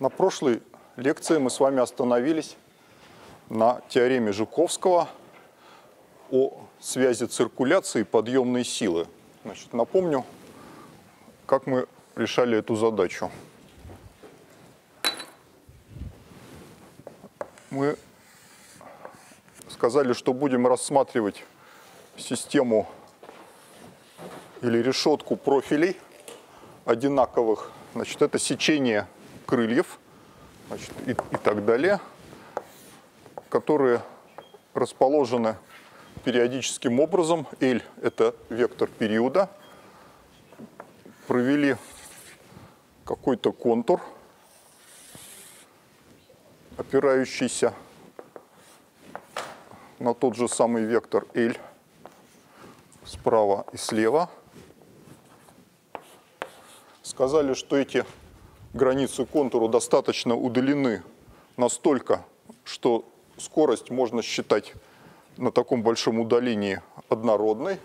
На прошлой лекции мы с вами остановились на теореме Жуковского о связи циркуляции и подъемной силы. Значит, напомню, как мы решали эту задачу. Мы сказали, что будем рассматривать систему или решетку профилей одинаковых. Значит, это сечение крыльев значит, и, и так далее, которые расположены периодическим образом. L – это вектор периода. Провели какой-то контур, опирающийся на тот же самый вектор L справа и слева. Сказали, что эти границы контура достаточно удалены настолько, что скорость можно считать на таком большом удалении однородной.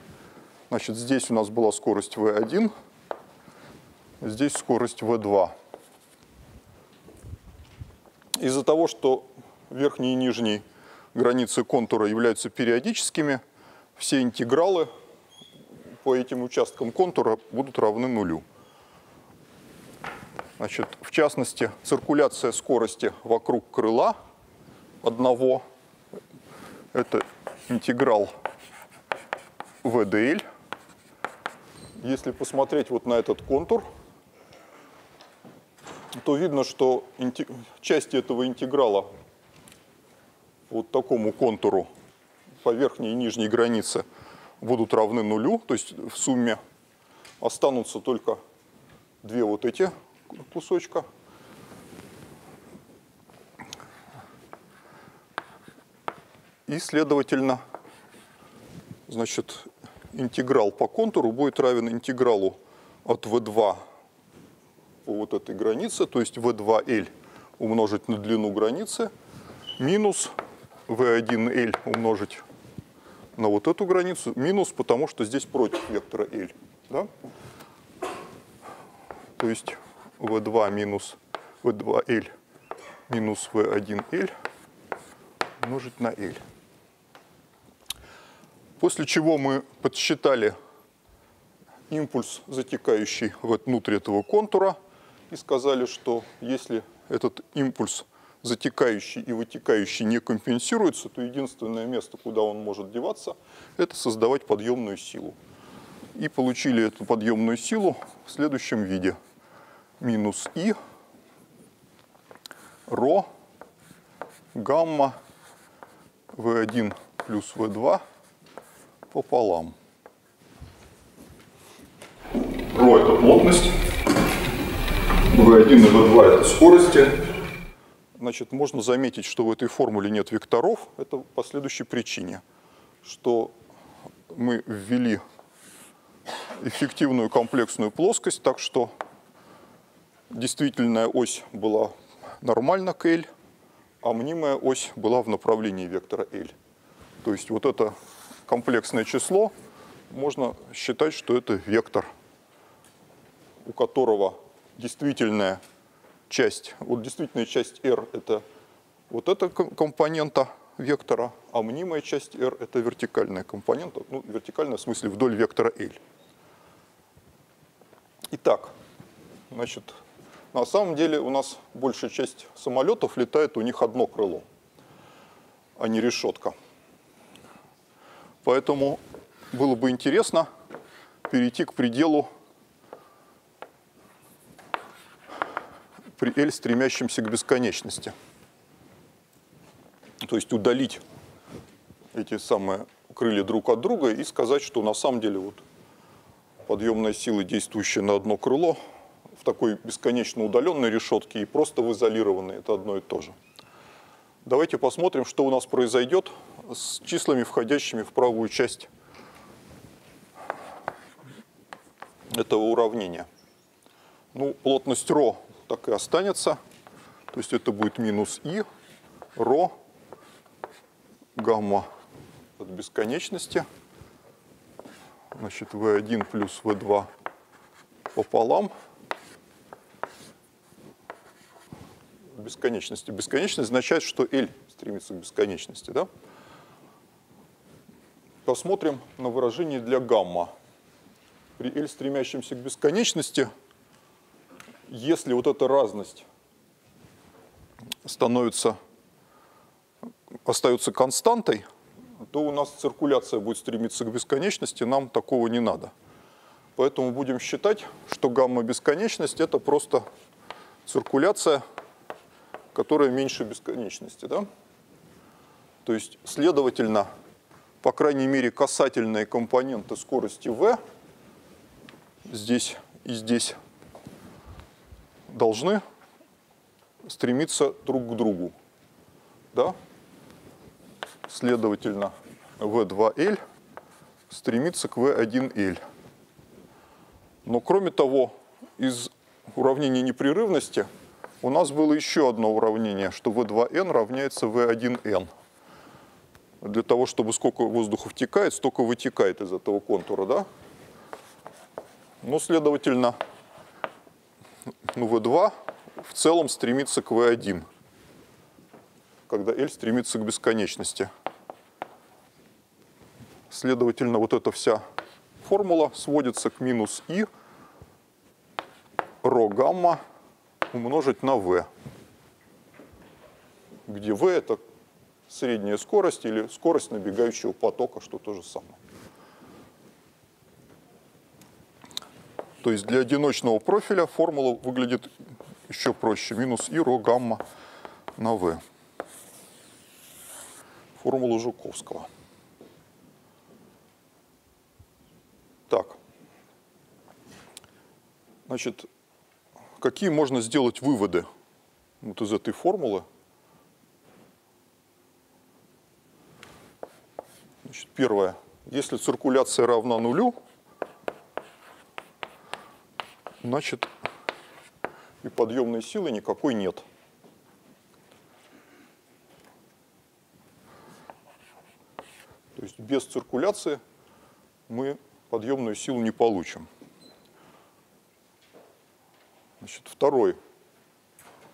Значит, здесь у нас была скорость v1, здесь скорость v2. Из-за того, что верхние и нижние границы контура являются периодическими, все интегралы по этим участкам контура будут равны нулю. Значит, в частности, циркуляция скорости вокруг крыла одного – это интеграл VDL. Если посмотреть вот на этот контур, то видно, что части этого интеграла вот такому контуру по верхней и нижней границе будут равны нулю, то есть в сумме останутся только две вот эти кусочка. И, следовательно, значит, интеграл по контуру будет равен интегралу от v2 по вот этой границе, то есть v2l умножить на длину границы, минус v1l умножить на вот эту границу, минус, потому что здесь против вектора l. Да? То есть v2 минус v2l минус v1l умножить на l. После чего мы подсчитали импульс, затекающий внутрь этого контура, и сказали, что если этот импульс затекающий и вытекающий не компенсируется, то единственное место, куда он может деваться, это создавать подъемную силу. И получили эту подъемную силу в следующем виде – минус И, ро, гамма, В1 плюс В2 пополам. Ро – это плотность, В1 и В2 – это скорости. Значит, можно заметить, что в этой формуле нет векторов. Это по следующей причине, что мы ввели эффективную комплексную плоскость, так что действительная ось была нормально к L, а мнимая ось была в направлении вектора L. То есть вот это комплексное число можно считать, что это вектор, у которого действительная часть, вот действительная часть R это вот эта компонента вектора, а мнимая часть R это вертикальная компонента, ну вертикальная в смысле вдоль вектора L. Итак, значит, на самом деле у нас большая часть самолетов летает, у них одно крыло, а не решетка. Поэтому было бы интересно перейти к пределу при L, стремящимся к бесконечности. То есть удалить эти самые крылья друг от друга и сказать, что на самом деле вот подъемная сила, действующая на одно крыло, в такой бесконечно удаленной решетке и просто в изолированной. Это одно и то же. Давайте посмотрим, что у нас произойдет с числами, входящими в правую часть этого уравнения. Ну, плотность ρ так и останется. То есть это будет минус и ρ гамма от бесконечности. Значит, v1 плюс v2 пополам бесконечности. Бесконечность означает, что L стремится к бесконечности. Да? Посмотрим на выражение для гамма. При L стремящемся к бесконечности, если вот эта разность становится, остается константой, то у нас циркуляция будет стремиться к бесконечности, нам такого не надо. Поэтому будем считать, что гамма-бесконечность – это просто циркуляция, которая меньше бесконечности. Да? То есть, следовательно, по крайней мере, касательные компоненты скорости v здесь и здесь должны стремиться друг к другу. Да? Следовательно, v2L стремится к v1L. Но кроме того, из уравнения непрерывности у нас было еще одно уравнение, что v2n равняется v1n. Для того, чтобы сколько воздуха втекает, столько вытекает из этого контура, да? Ну, следовательно, ну, v2 в целом стремится к v1, когда L стремится к бесконечности. Следовательно, вот эта вся формула сводится к минус i ро гамма умножить на v, где v это средняя скорость или скорость набегающего потока, что то же самое. То есть для одиночного профиля формула выглядит еще проще. Минус и ро гамма на v. Формула Жуковского. Так. Значит, какие можно сделать выводы вот из этой формулы? Значит, первое. Если циркуляция равна нулю, значит и подъемной силы никакой нет. То есть без циркуляции мы подъемную силу не получим. Значит, второй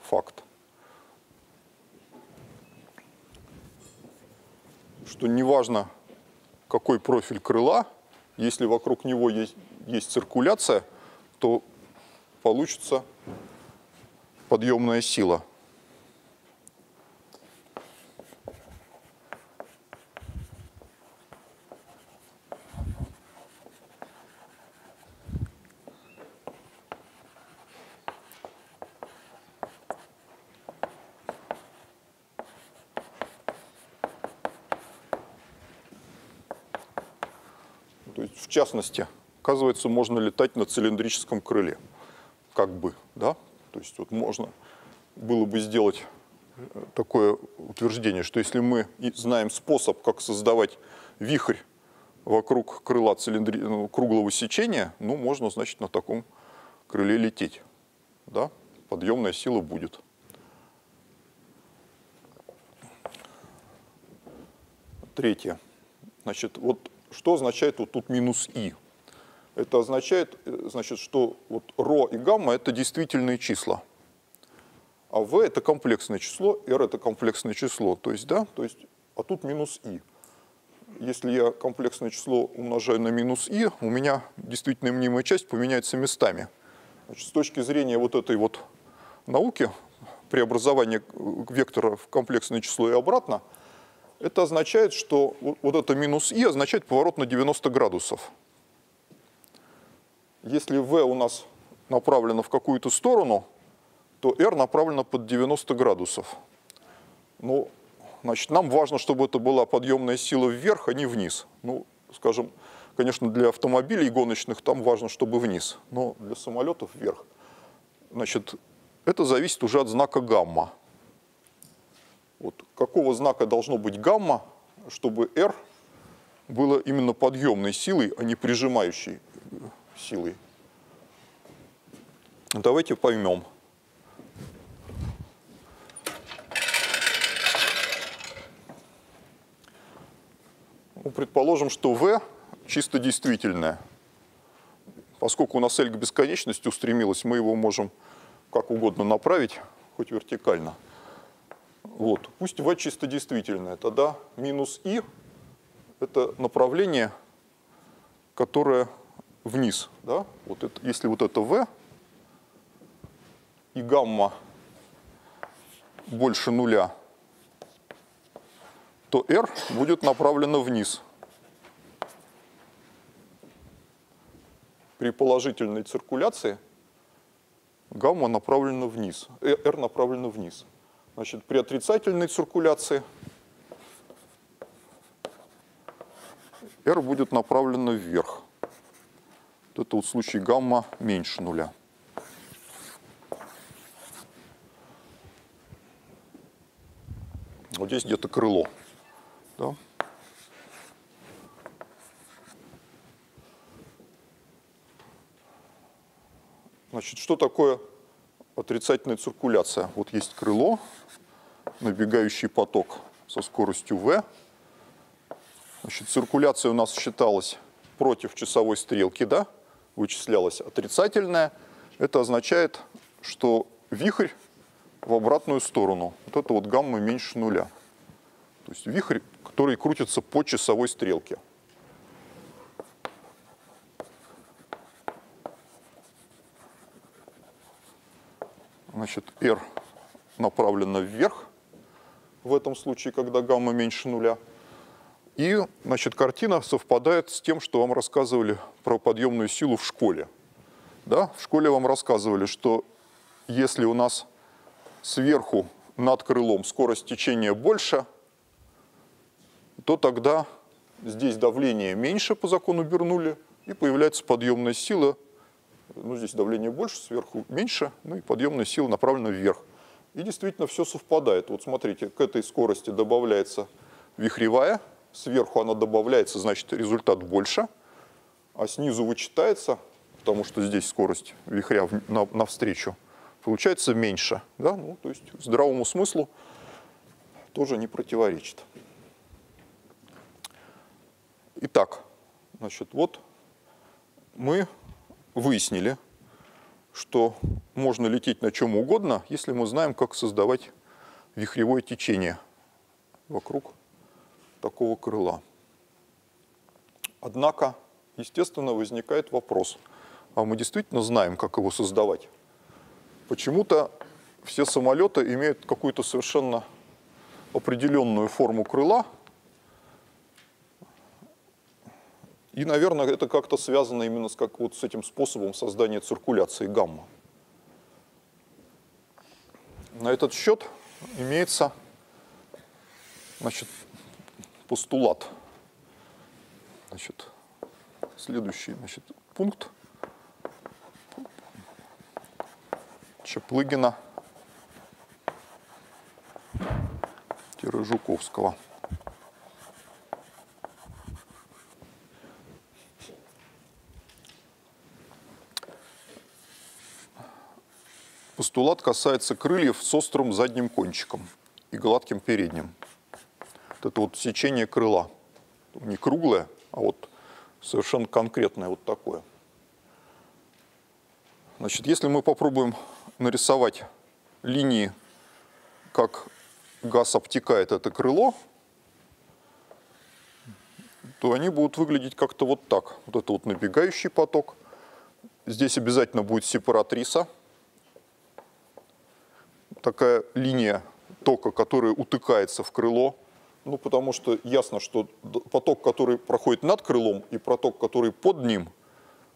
факт, что неважно, какой профиль крыла, если вокруг него есть, есть циркуляция, то получится подъемная сила – частности, оказывается, можно летать на цилиндрическом крыле. Как бы, да? То есть вот можно было бы сделать э, такое утверждение, что если мы знаем способ, как создавать вихрь вокруг крыла цилиндри... Ну, круглого сечения, ну, можно, значит, на таком крыле лететь. Да? Подъемная сила будет. Третье. Значит, вот что означает вот тут минус i? Это означает, э, значит, что вот ρ и гамма – это действительные числа. А v – это комплексное число, r – это комплексное число. То есть, да, то есть, а тут минус i. Если я комплексное число умножаю на минус i, у меня действительно мнимая часть поменяется местами. Значит, с точки зрения вот этой вот науки, преобразования вектора в комплексное число и обратно – это означает, что вот это минус i означает поворот на 90 градусов. Если v у нас направлено в какую-то сторону, то r направлено под 90 градусов. Ну, значит, нам важно, чтобы это была подъемная сила вверх, а не вниз. Ну, скажем, конечно, для автомобилей гоночных там важно, чтобы вниз, но для самолетов вверх. Значит, это зависит уже от знака гамма. Вот какого знака должно быть гамма, чтобы R было именно подъемной силой, а не прижимающей силой. Давайте поймем. Ну, предположим, что V чисто действительное. Поскольку у нас L к бесконечности устремилась, мы его можем как угодно направить, хоть вертикально. Вот. Пусть v чисто действительное. Тогда минус i – это направление, которое вниз. Да? Вот это, если вот это v и гамма больше нуля, то r будет направлено вниз. При положительной циркуляции гамма направлена вниз, э, r направлена вниз. Значит, при отрицательной циркуляции R будет направлено вверх. Вот это вот случай гамма меньше нуля. Вот здесь где-то крыло. Да? Значит, что такое отрицательная циркуляция? Вот есть крыло, набегающий поток со скоростью v. Значит, циркуляция у нас считалась против часовой стрелки, да, вычислялась отрицательная. Это означает, что вихрь в обратную сторону. Вот это вот гамма меньше нуля. То есть вихрь, который крутится по часовой стрелке. Значит, R направлено вверх, в этом случае, когда гамма меньше нуля. И, значит, картина совпадает с тем, что вам рассказывали про подъемную силу в школе. Да? В школе вам рассказывали, что если у нас сверху над крылом скорость течения больше, то тогда здесь давление меньше по закону Бернули, и появляется подъемная сила ну, здесь давление больше, сверху меньше, ну и подъемная сила направлена вверх. И действительно все совпадает. Вот смотрите, к этой скорости добавляется вихревая, сверху она добавляется, значит результат больше, а снизу вычитается, потому что здесь скорость вихря на, навстречу, получается меньше. Да? Ну, то есть здравому смыслу тоже не противоречит. Итак, значит, вот мы выяснили, что можно лететь на чем угодно, если мы знаем, как создавать вихревое течение вокруг такого крыла. Однако, естественно, возникает вопрос, а мы действительно знаем, как его создавать? Почему-то все самолеты имеют какую-то совершенно определенную форму крыла – И, наверное, это как-то связано именно с, как, вот с этим способом создания циркуляции гамма. На этот счет имеется значит, постулат. Значит, следующий значит, пункт Чаплыгина-Жуковского. Постулат касается крыльев с острым задним кончиком и гладким передним. Вот это вот сечение крыла. Не круглое, а вот совершенно конкретное вот такое. Значит, если мы попробуем нарисовать линии, как газ обтекает это крыло, то они будут выглядеть как-то вот так. Вот это вот набегающий поток. Здесь обязательно будет сепаратриса – такая линия тока, которая утыкается в крыло, ну, потому что ясно, что поток, который проходит над крылом, и поток, который под ним,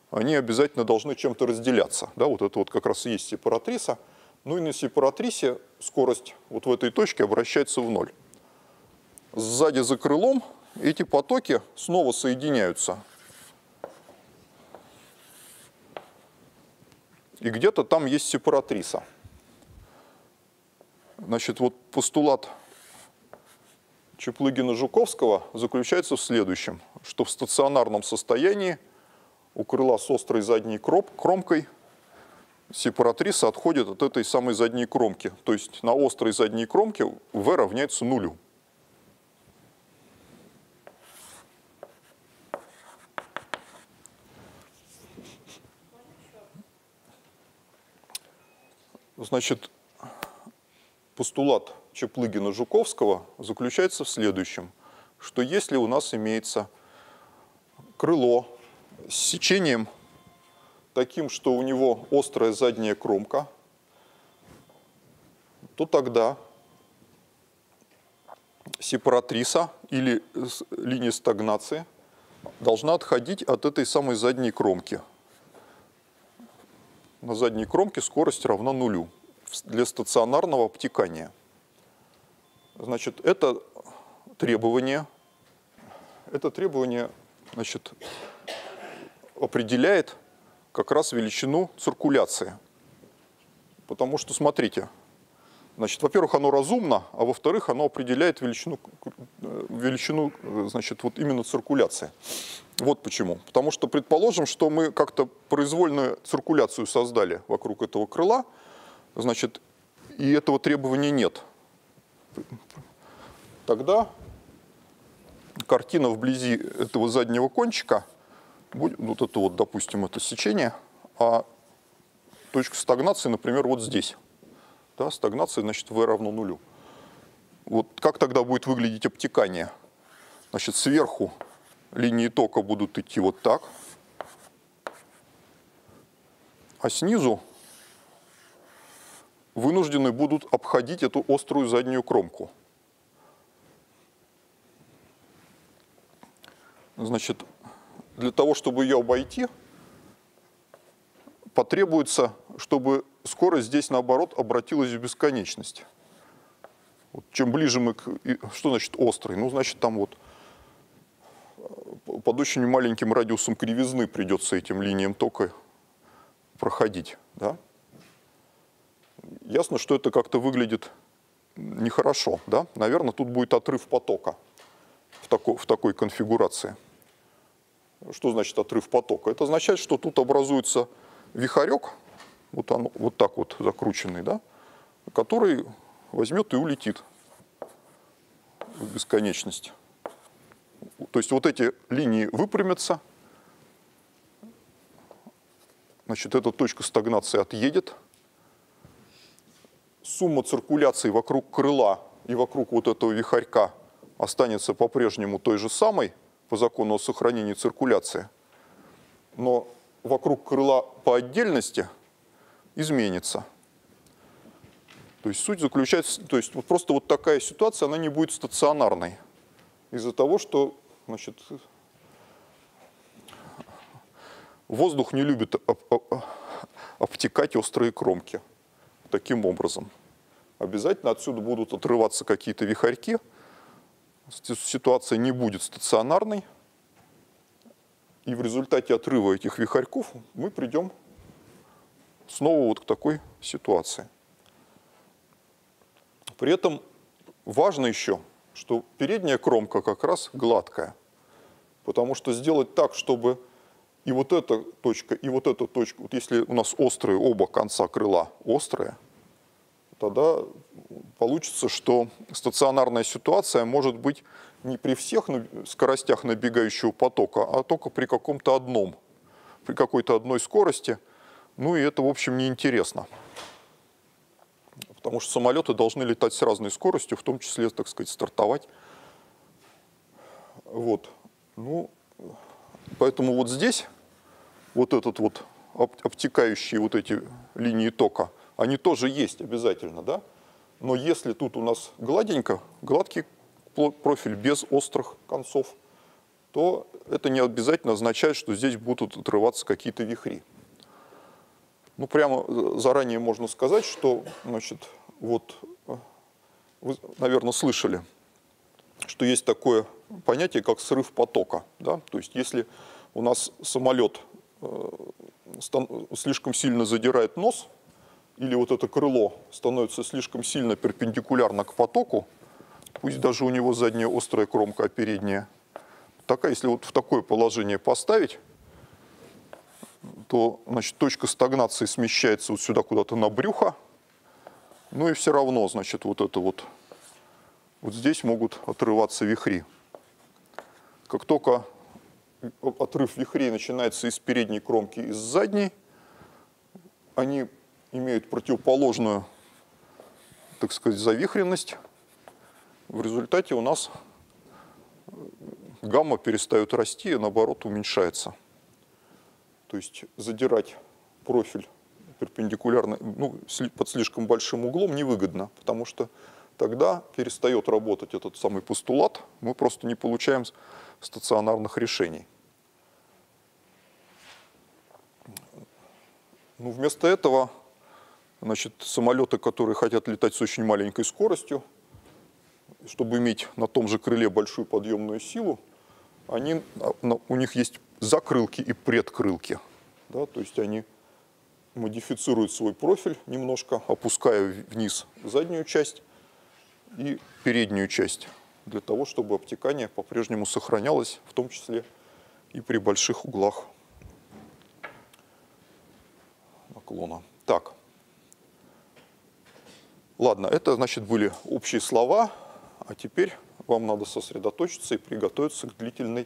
они обязательно должны чем-то разделяться. Да, вот это вот как раз и есть сепаратриса. Ну и на сепаратрисе скорость вот в этой точке обращается в ноль. Сзади за крылом эти потоки снова соединяются. И где-то там есть сепаратриса. Значит, вот постулат Чеплыгина-Жуковского заключается в следующем, что в стационарном состоянии у крыла с острой задней кромкой сепаратриса отходит от этой самой задней кромки. То есть на острой задней кромке V равняется нулю. Значит, постулат Чеплыгина-Жуковского заключается в следующем, что если у нас имеется крыло с сечением таким, что у него острая задняя кромка, то тогда сепаратриса или линия стагнации должна отходить от этой самой задней кромки. На задней кромке скорость равна нулю для стационарного обтекания. Значит, это требование, это требование значит, определяет как раз величину циркуляции. Потому что, смотрите, значит, во-первых, оно разумно, а во-вторых, оно определяет величину, величину значит, вот именно циркуляции. Вот почему. Потому что предположим, что мы как-то произвольную циркуляцию создали вокруг этого крыла, значит, и этого требования нет. Тогда картина вблизи этого заднего кончика вот это вот, допустим, это сечение, а точка стагнации, например, вот здесь. Да, стагнация, значит, v равно нулю. Вот как тогда будет выглядеть обтекание? Значит, сверху линии тока будут идти вот так, а снизу вынуждены будут обходить эту острую заднюю кромку. Значит, для того, чтобы ее обойти, потребуется, чтобы скорость здесь, наоборот, обратилась в бесконечность. Вот чем ближе мы к... Что значит острый? Ну, значит, там вот под очень маленьким радиусом кривизны придется этим линиям тока проходить. Да? Ясно, что это как-то выглядит нехорошо. Да? Наверное, тут будет отрыв потока в, тако, в такой конфигурации. Что значит отрыв потока? Это означает, что тут образуется вихарек, вот, он, вот так вот закрученный, да, который возьмет и улетит в бесконечность. То есть вот эти линии выпрямятся, значит, эта точка стагнации отъедет, сумма циркуляции вокруг крыла и вокруг вот этого вихарька останется по-прежнему той же самой по закону о сохранении циркуляции, но вокруг крыла по отдельности изменится. То есть суть заключается, то есть вот просто вот такая ситуация, она не будет стационарной из-за того, что значит, воздух не любит обтекать острые кромки таким образом. Обязательно отсюда будут отрываться какие-то вихарьки, ситуация не будет стационарной, и в результате отрыва этих вихарьков мы придем снова вот к такой ситуации. При этом важно еще, что передняя кромка как раз гладкая, потому что сделать так, чтобы и вот эта точка, и вот эта точка, вот если у нас острые оба конца крыла острые, тогда получится, что стационарная ситуация может быть не при всех скоростях набегающего потока, а только при каком-то одном, при какой-то одной скорости. Ну и это, в общем, неинтересно. Потому что самолеты должны летать с разной скоростью, в том числе, так сказать, стартовать. Вот. Ну, поэтому вот здесь вот этот вот обтекающие вот эти линии тока – они тоже есть обязательно, да? Но если тут у нас гладенько, гладкий профиль без острых концов, то это не обязательно означает, что здесь будут отрываться какие-то вихри. Ну, прямо э, заранее можно сказать, что, значит, вот, э, вы, наверное, слышали, что есть такое понятие, как срыв потока. Да? То есть, если у нас самолет э, слишком сильно задирает нос, или вот это крыло становится слишком сильно перпендикулярно к потоку, пусть даже у него задняя острая кромка, а передняя такая, если вот в такое положение поставить, то значит, точка стагнации смещается вот сюда куда-то на брюхо, ну и все равно, значит, вот это вот, вот здесь могут отрываться вихри. Как только отрыв вихрей начинается из передней кромки, из задней, они имеют противоположную, так сказать, завихренность. В результате у нас гамма перестает расти, а наоборот уменьшается. То есть задирать профиль перпендикулярно, ну, под слишком большим углом невыгодно, потому что тогда перестает работать этот самый постулат, мы просто не получаем стационарных решений. Ну, вместо этого значит, самолеты, которые хотят летать с очень маленькой скоростью, чтобы иметь на том же крыле большую подъемную силу, они, у них есть закрылки и предкрылки. Да, то есть они модифицируют свой профиль немножко, опуская вниз заднюю часть и переднюю часть, для того, чтобы обтекание по-прежнему сохранялось, в том числе и при больших углах наклона. Так. Ладно, это, значит, были общие слова, а теперь вам надо сосредоточиться и приготовиться к длительной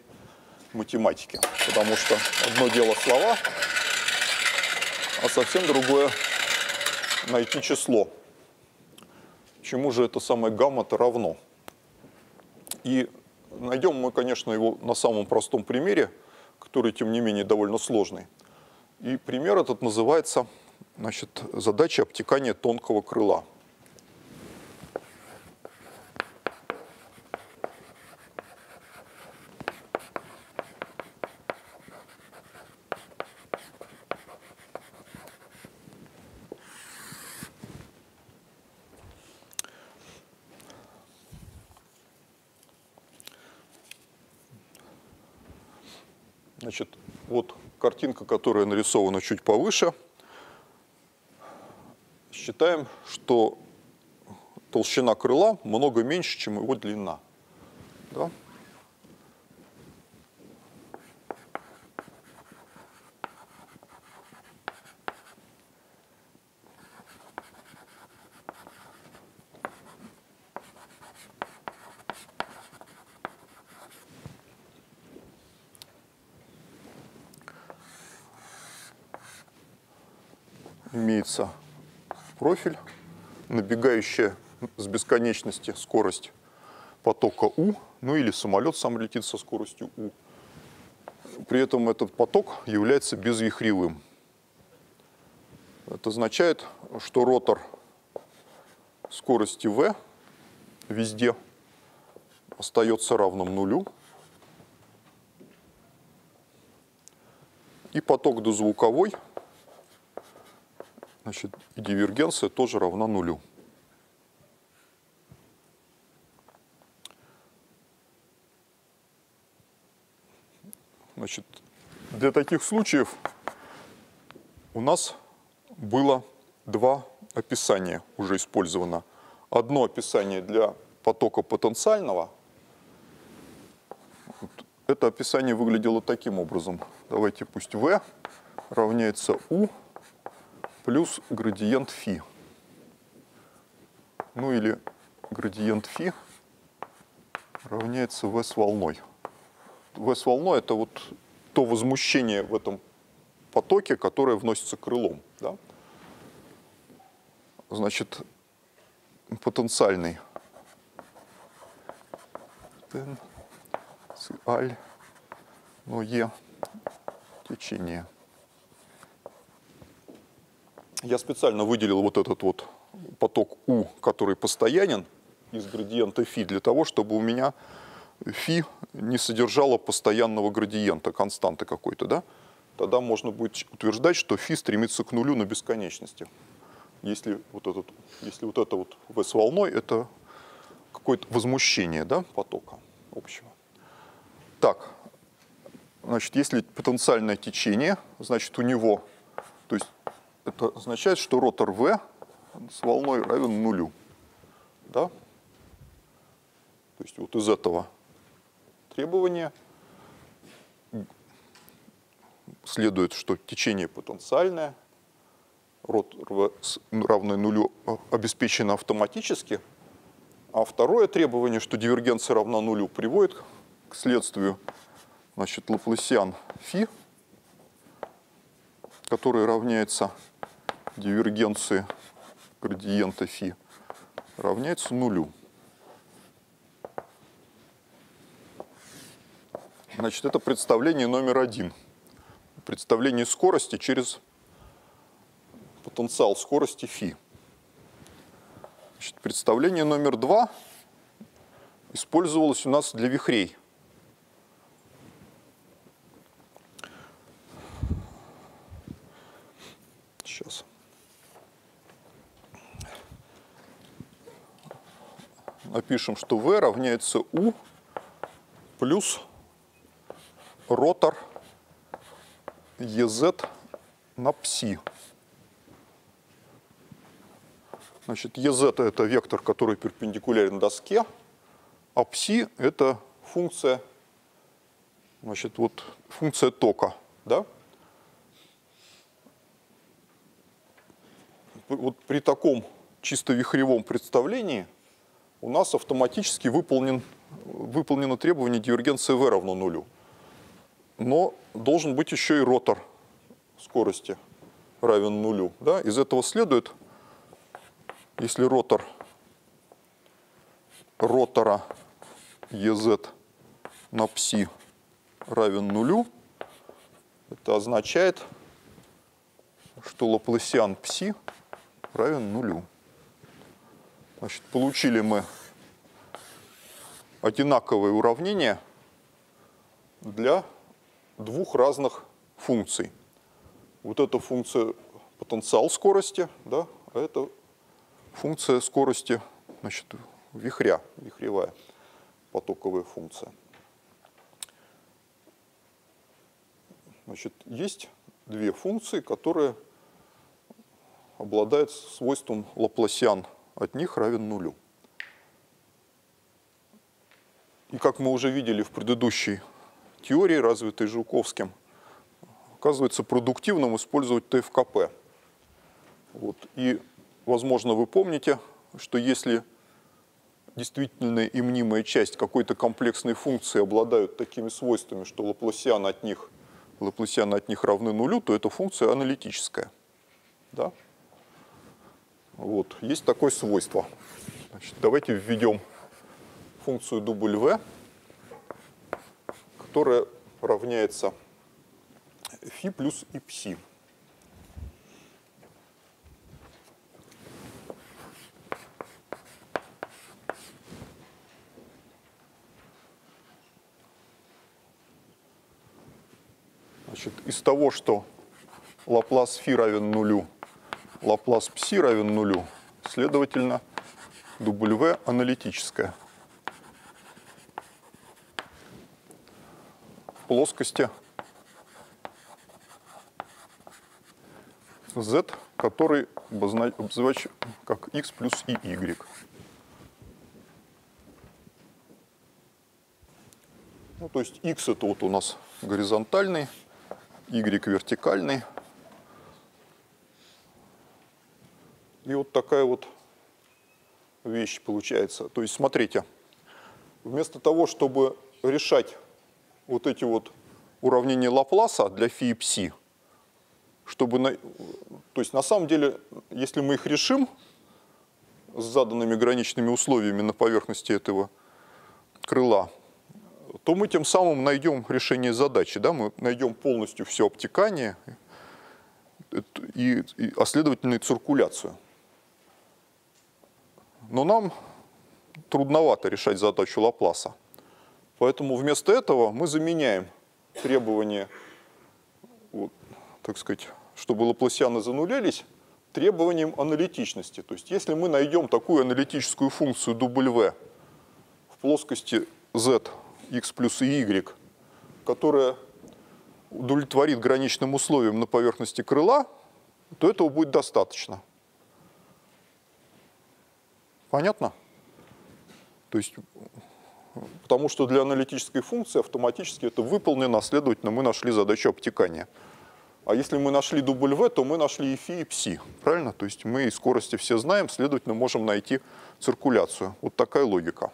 математике, потому что одно дело слова, а совсем другое найти число. Чему же это самое гамма-то равно? И найдем мы, конечно, его на самом простом примере, который, тем не менее, довольно сложный. И пример этот называется значит, задача обтекания тонкого крыла. Значит, вот картинка, которая нарисована чуть повыше. Считаем, что толщина крыла много меньше, чем его длина. Да? имеется профиль, набегающая с бесконечности скорость потока U, ну или самолет сам летит со скоростью U. При этом этот поток является безвихревым. Это означает, что ротор скорости V везде остается равным нулю. И поток дозвуковой значит, и дивергенция тоже равна нулю. Значит, для таких случаев у нас было два описания уже использовано. Одно описание для потока потенциального. Это описание выглядело таким образом. Давайте пусть V равняется U плюс градиент фи. Ну или градиент фи равняется v с волной. v с волной это вот то возмущение в этом потоке, которое вносится крылом. Да? Значит, потенциальный аль, но е течение я специально выделил вот этот вот поток U, который постоянен из градиента φ, для того, чтобы у меня φ не содержало постоянного градиента, константы какой-то, да? Тогда можно будет утверждать, что φ стремится к нулю на бесконечности. Если вот, этот, если вот это вот v с волной, это какое-то возмущение да, потока общего. Так, значит, если потенциальное течение, значит, у него, то есть это означает, что ротор V с волной равен нулю. Да? То есть вот из этого требования. Следует, что течение потенциальное, ротор V равный нулю обеспечено автоматически, а второе требование, что дивергенция равна нулю, приводит к следствию значит, Лапласиан фи, который равняется дивергенции градиента φ равняется нулю. Значит, это представление номер один. Представление скорости через потенциал скорости φ. Значит, представление номер два использовалось у нас для вихрей. Сейчас. Напишем, что V равняется U плюс ротор EZ на пси. Значит, EZ это вектор, который перпендикулярен доске, а пси это функция, значит, вот функция тока, да? Вот при таком чисто вихревом представлении у нас автоматически выполнен, выполнено требование дивергенции v равно нулю. Но должен быть еще и ротор скорости равен нулю. Да? Из этого следует, если ротор ротора EZ на пси равен нулю, это означает, что лапласиан пси равен нулю. Значит, получили мы одинаковые уравнения для двух разных функций. Вот эта функция потенциал скорости, да, а это функция скорости значит, вихря, вихревая потоковая функция. Значит, есть две функции, которые обладают свойством Лапласиан. От них равен нулю. И как мы уже видели в предыдущей теории, развитой Жуковским, оказывается продуктивным использовать ТФКП. Вот. И, возможно, вы помните, что если действительно и мнимая часть какой-то комплексной функции обладают такими свойствами, что Лапласиан от них, Лапласиан от них равны нулю, то эта функция аналитическая. Да? Вот. Есть такое свойство. Значит, давайте введем функцию W, которая равняется φ плюс и пси. Значит, из того, что Лаплас фи равен нулю, Лаплас пси равен нулю, следовательно, W аналитическая. Плоскости z, который обозначен как x плюс и y. Ну, то есть x это вот у нас горизонтальный, y вертикальный. И вот такая вот вещь получается. То есть смотрите, вместо того, чтобы решать вот эти вот уравнения Лапласа для фи и пси, чтобы, на, то есть на самом деле, если мы их решим с заданными граничными условиями на поверхности этого крыла, то мы тем самым найдем решение задачи. Да? Мы найдем полностью все обтекание и, и, а следовательно и циркуляцию. Но нам трудновато решать задачу Лапласа. Поэтому вместо этого мы заменяем требования, вот, так сказать, чтобы лапласианы занулялись, требованием аналитичности. То есть если мы найдем такую аналитическую функцию W в плоскости z x плюс y, которая удовлетворит граничным условиям на поверхности крыла, то этого будет достаточно. Понятно? То есть, потому что для аналитической функции автоматически это выполнено, следовательно, мы нашли задачу обтекания. А если мы нашли W, то мы нашли и φ, и пси. Правильно? То есть мы и скорости все знаем, следовательно, можем найти циркуляцию. Вот такая логика.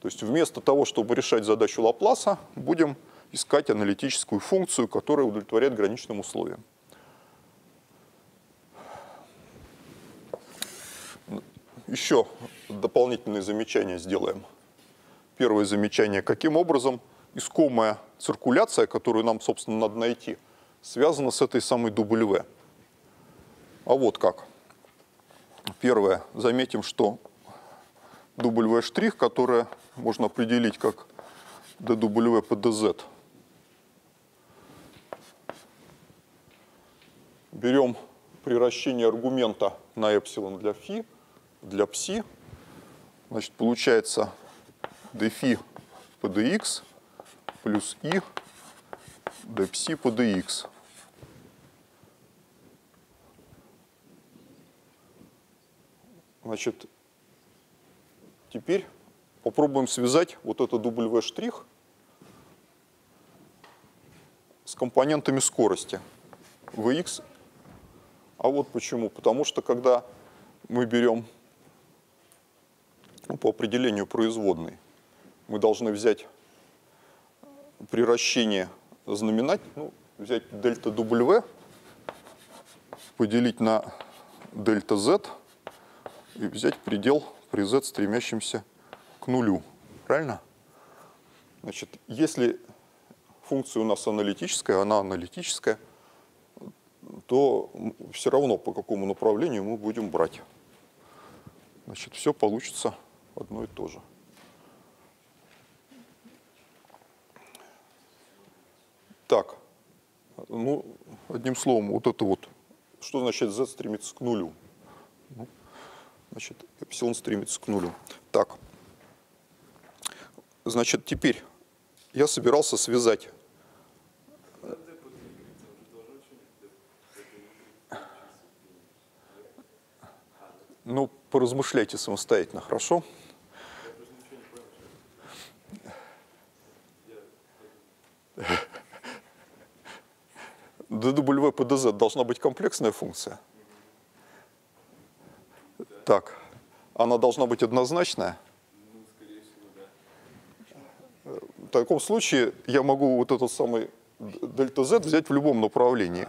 То есть вместо того, чтобы решать задачу Лапласа, будем искать аналитическую функцию, которая удовлетворяет граничным условиям. Еще дополнительные замечания сделаем. Первое замечание. Каким образом искомая циркуляция, которую нам, собственно, надо найти, связана с этой самой W? А вот как. Первое. Заметим, что W', которое можно определить как dW по dz. Берем приращение аргумента на эпсилон для фи, для пси. Значит, получается dφ по dx плюс и dψ по dx. Значит, теперь попробуем связать вот это W' штрих с компонентами скорости Vx. А вот почему. Потому что когда мы берем ну, по определению производной, мы должны взять приращение знаменать, ну, взять дельта W, поделить на дельта Z и взять предел при Z, стремящимся к нулю. Правильно? Значит, если функция у нас аналитическая, она аналитическая, то все равно по какому направлению мы будем брать. Значит, все получится одно и то же. Так, ну, одним словом, вот это вот, что значит z стремится к нулю? Ну, значит, эпсилон стремится к нулю. Так, значит, теперь я собирался связать Ну, поразмышляйте самостоятельно, хорошо? Dw по dz должна быть комплексная функция. Так, она должна быть однозначная. В таком случае я могу вот этот самый дельта z взять в любом направлении.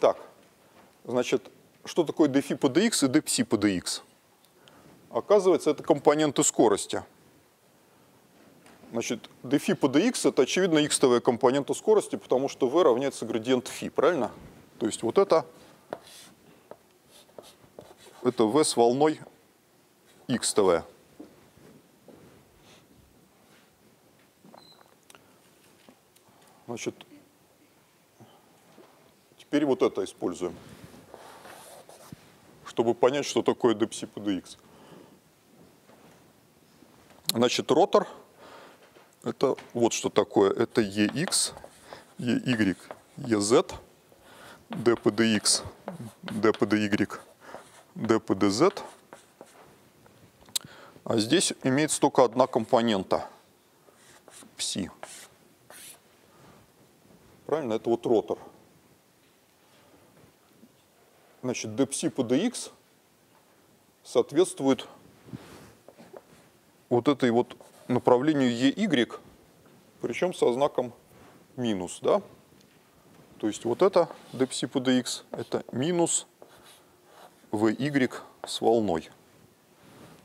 Так, значит, что такое dφ по dx и dψ по dx? Оказывается, это компоненты скорости. Значит, dφ по dx это, очевидно, x компонента скорости, потому что v равняется градиент φ, правильно? То есть вот это, это v с волной x -товая. Значит, теперь вот это используем, чтобы понять, что такое dψ по dx. Значит, ротор – это вот что такое. Это EX, EY, EZ, D по DX, D по DY, D по DZ. А здесь имеется только одна компонента – пси. Правильно? Это вот ротор. Значит, dψ по dx соответствует вот этой вот направлению EY, причем со знаком минус, да? То есть вот это dψ по dx, это минус vy с волной.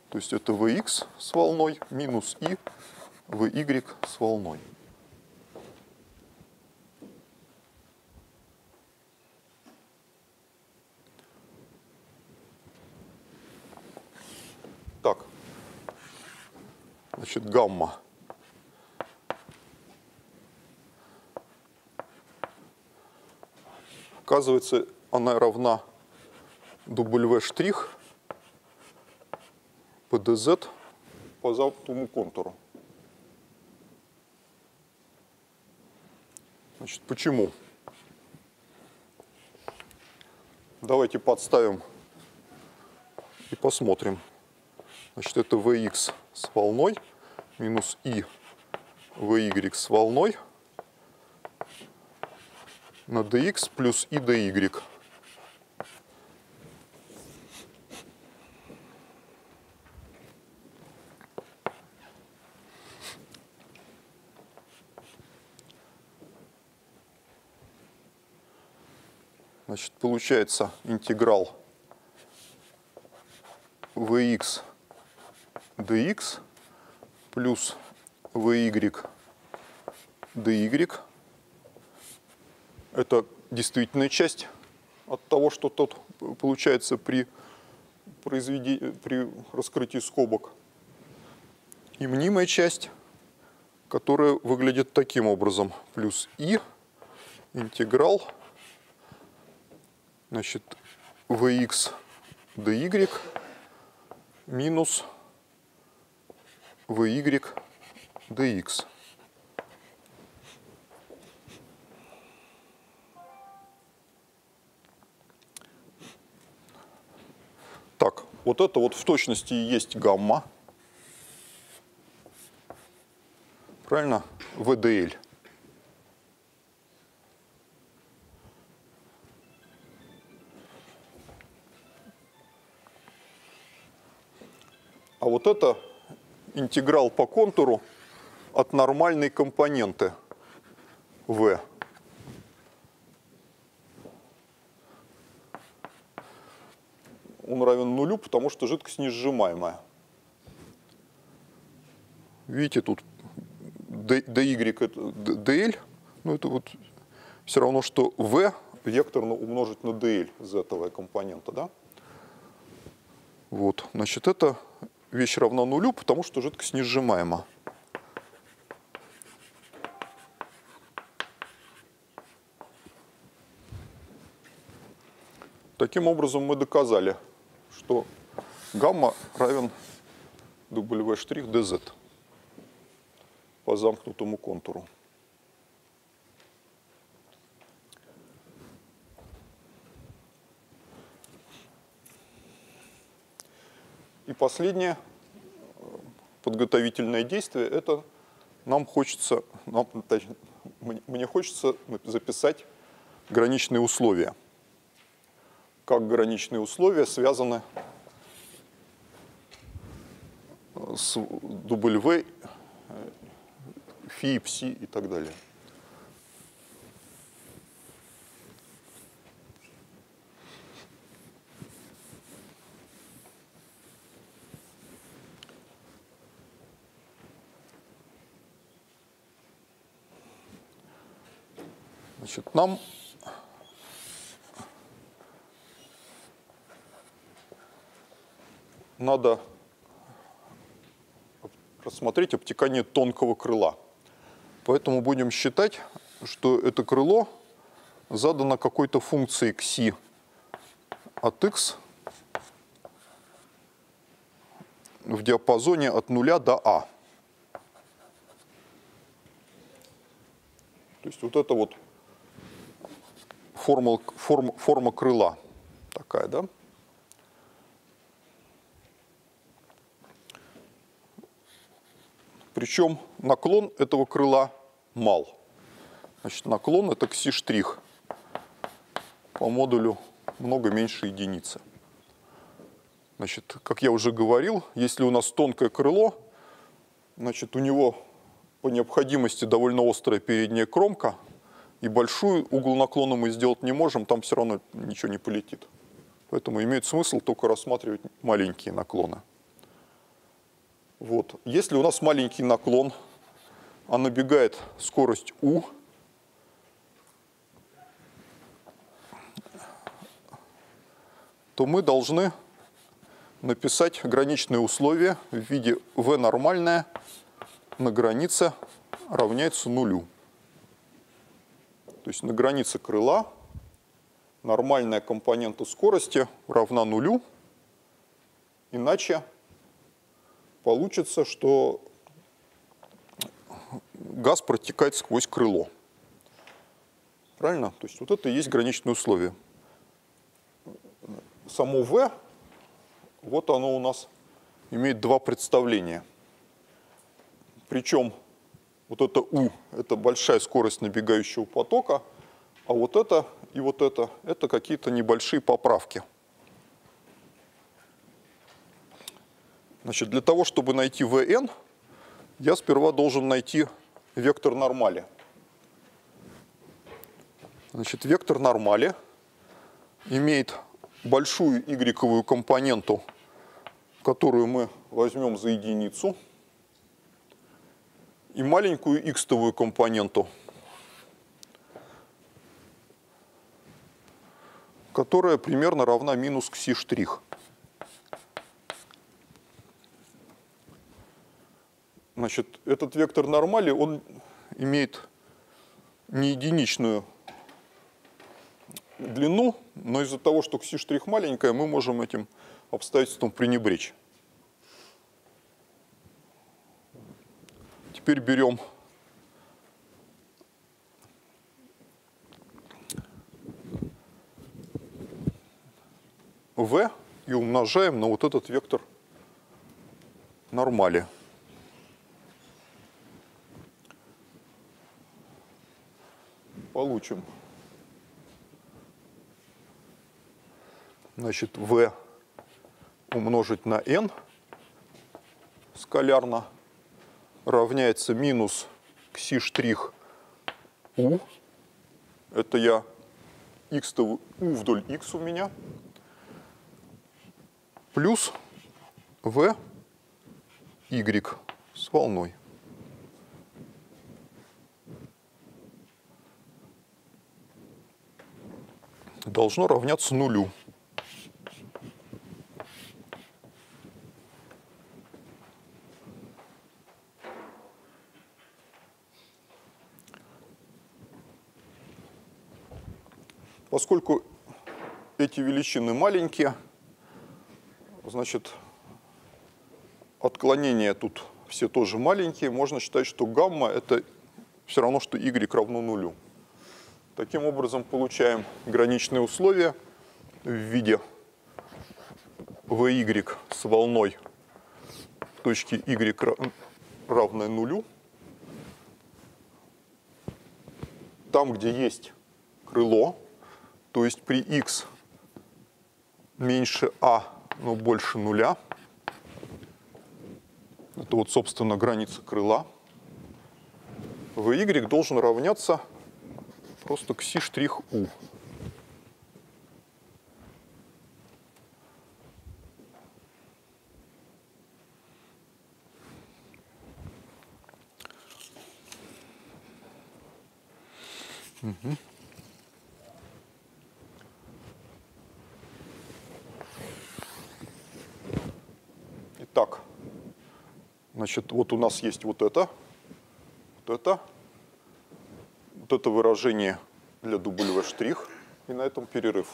То есть это vx с волной минус и vy с волной. Значит, гамма. Оказывается, она равна W' штрих dz по замкнутому контуру. Значит, почему? Давайте подставим и посмотрим. Значит, это Vx с волной минус и vy с волной на dx плюс и dy. Значит, получается интеграл vx dx плюс vy dy. Это действительная часть от того, что тот получается при, произведи... при раскрытии скобок. И мнимая часть, которая выглядит таким образом. Плюс и интеграл значит, vx dy минус vy dx. Так, вот это вот в точности и есть гамма. Правильно? VDL. А вот это интеграл по контуру от нормальной компоненты V. Он равен нулю, потому что жидкость несжимаемая. Видите, тут dy dl, ну это вот все равно, что v векторно умножить на dl z этого компонента, да? Вот, значит, это вещь равна нулю, потому что жидкость не сжимаема. Таким образом мы доказали, что гамма равен W' dz по замкнутому контуру. И последнее э, подготовительное действие – это нам хочется, нам, мне хочется записать граничные условия. Как граничные условия связаны с W, фи, пси и так далее. Значит, нам надо рассмотреть обтекание тонкого крыла. Поэтому будем считать, что это крыло задано какой-то функцией кси от x в диапазоне от нуля до а. То есть вот это вот форма, форма, форма крыла такая, да? Причем наклон этого крыла мал. Значит, наклон это кси-штрих по модулю много меньше единицы. Значит, как я уже говорил, если у нас тонкое крыло, значит, у него по необходимости довольно острая передняя кромка, и большой угол наклона мы сделать не можем, там все равно ничего не полетит. Поэтому имеет смысл только рассматривать маленькие наклоны. Вот. Если у нас маленький наклон, а набегает скорость u, то мы должны написать граничные условия в виде v нормальное на границе равняется нулю. То есть на границе крыла нормальная компонента скорости равна нулю, иначе получится, что газ протекает сквозь крыло. Правильно? То есть вот это и есть граничное условие. Само V, вот оно у нас имеет два представления. Причем вот это U – это большая скорость набегающего потока, а вот это и вот это – это какие-то небольшие поправки. Значит, для того, чтобы найти Vn, я сперва должен найти вектор нормали. Значит, вектор нормали имеет большую y компоненту, которую мы возьмем за единицу, и маленькую x компоненту, которая примерно равна минус кси штрих. Значит, этот вектор нормали, он имеет не единичную длину, но из-за того, что кси штрих маленькая, мы можем этим обстоятельством пренебречь. Теперь берем v и умножаем на вот этот вектор нормали. Получим. Значит, v умножить на n скалярно равняется минус кси штрих u. Это я x у вдоль x у меня плюс v y с волной. Должно равняться нулю. Поскольку эти величины маленькие, Значит, отклонения тут все тоже маленькие. Можно считать, что гамма это все равно, что y равно нулю. Таким образом, получаем граничные условия в виде vy с волной точки y равной нулю. Там, где есть крыло, то есть при x меньше а но больше нуля. Это вот, собственно, граница крыла. Vy должен равняться просто к си штрих у. Угу. Так, значит, вот у нас есть вот это, вот это, вот это выражение для W штрих, и на этом перерыв.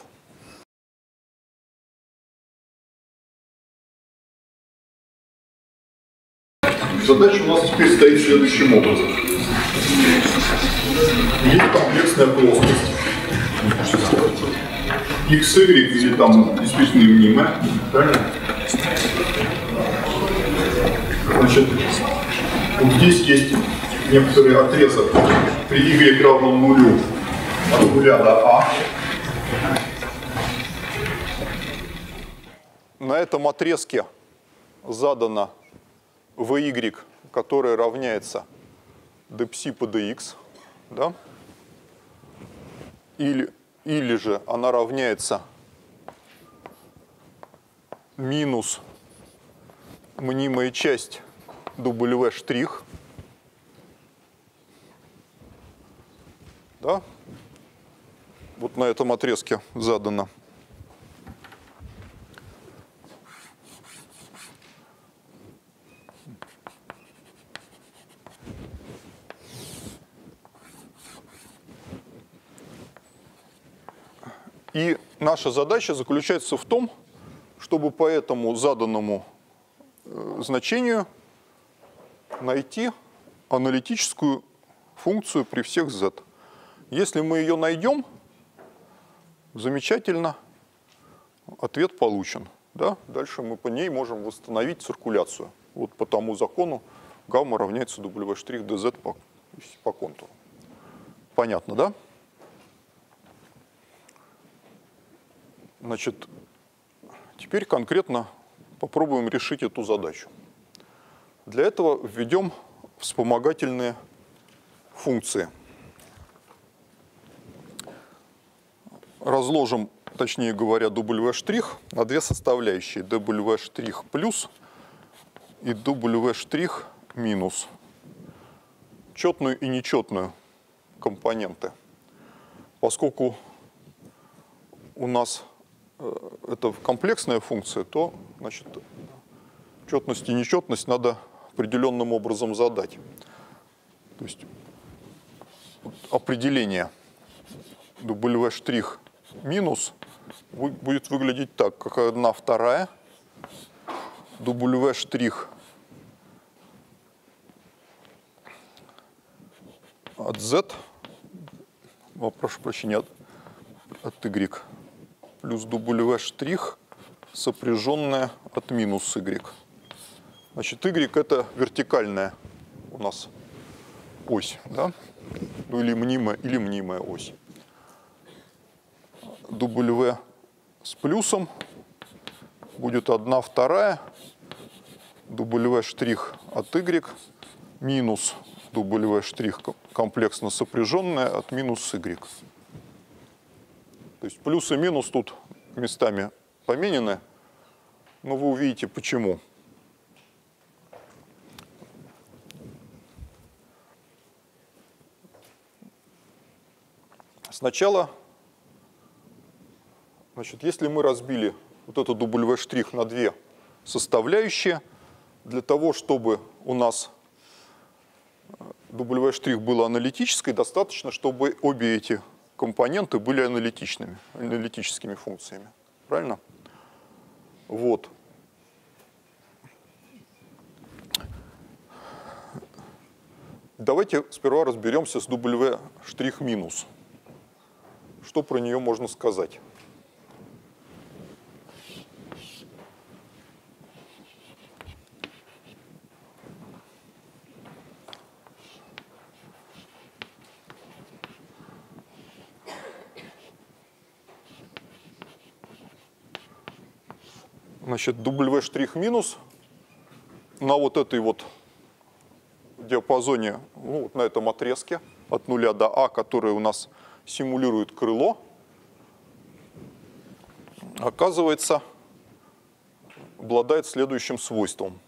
Задача у нас теперь стоит следующим образом. Есть комплексная плоскость. X, Y или там действительно мнимая, правильно? Значит, вот здесь есть некоторый отрезок при y равном нулю от нуля до а. На этом отрезке задано vy, которое равняется dψ по dx, да? или, или же она равняется минус мнимая часть W штрих. Да? Вот на этом отрезке задано. И наша задача заключается в том, чтобы по этому заданному э, значению найти аналитическую функцию при всех z. Если мы ее найдем, замечательно, ответ получен. Да? Дальше мы по ней можем восстановить циркуляцию. Вот по тому закону гамма равняется w' dz по, по контуру. Понятно, да? Значит, теперь конкретно попробуем решить эту задачу. Для этого введем вспомогательные функции. Разложим точнее говоря, W' на две составляющие. W' плюс и W' минус. Четную и нечетную компоненты. Поскольку у нас э, это комплексная функция, то значит, четность и нечетность надо определенным образом задать. То есть определение W' штрих минус будет выглядеть так, как одна вторая W' штрих от Z, о, прошу прощения, от, от Y, плюс W' штрих сопряженная от минус Y. Значит, Y это вертикальная у нас ось, да? Ну или мнимая, или мнимая ось. W с плюсом будет 1 вторая W штрих от Y минус W штрих комплексно сопряженная от минус Y. То есть плюс и минус тут местами поменены, но вы увидите почему. Сначала, значит, если мы разбили вот этот W' на две составляющие, для того, чтобы у нас W' штрих было аналитической, достаточно, чтобы обе эти компоненты были аналитичными, аналитическими функциями. Правильно? Вот. Давайте сперва разберемся с W' минус. Что про нее можно сказать? Значит, W' штрих минус на вот этой вот диапазоне, ну, вот на этом отрезке от нуля до А, который у нас симулирует крыло, оказывается, обладает следующим свойством.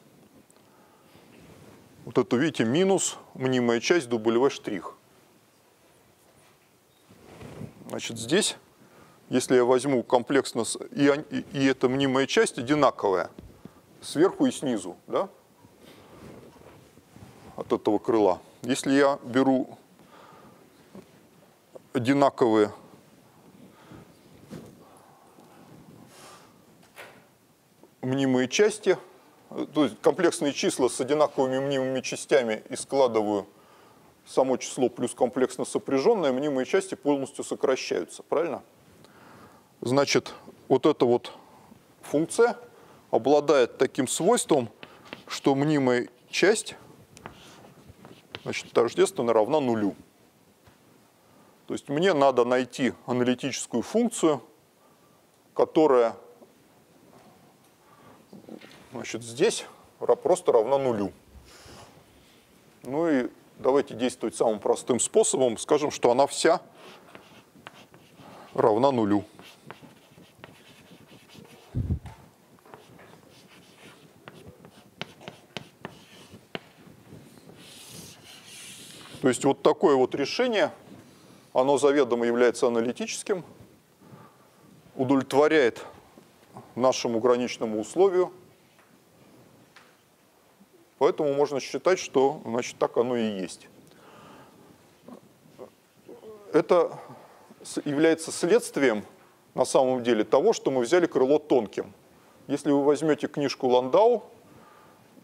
Вот это, видите, минус мнимая часть W штрих. Значит, здесь, если я возьму комплексно, и, и, и эта мнимая часть одинаковая, сверху и снизу, да, от этого крыла. Если я беру одинаковые мнимые части, то есть комплексные числа с одинаковыми мнимыми частями и складываю само число плюс комплексно сопряженное, мнимые части полностью сокращаются, правильно? Значит, вот эта вот функция обладает таким свойством, что мнимая часть значит, тождественно равна нулю. То есть мне надо найти аналитическую функцию, которая значит, здесь просто равна нулю. Ну и давайте действовать самым простым способом. Скажем, что она вся равна нулю. То есть вот такое вот решение – оно заведомо является аналитическим, удовлетворяет нашему граничному условию. Поэтому можно считать, что значит, так оно и есть. Это является следствием, на самом деле, того, что мы взяли крыло тонким. Если вы возьмете книжку Ландау,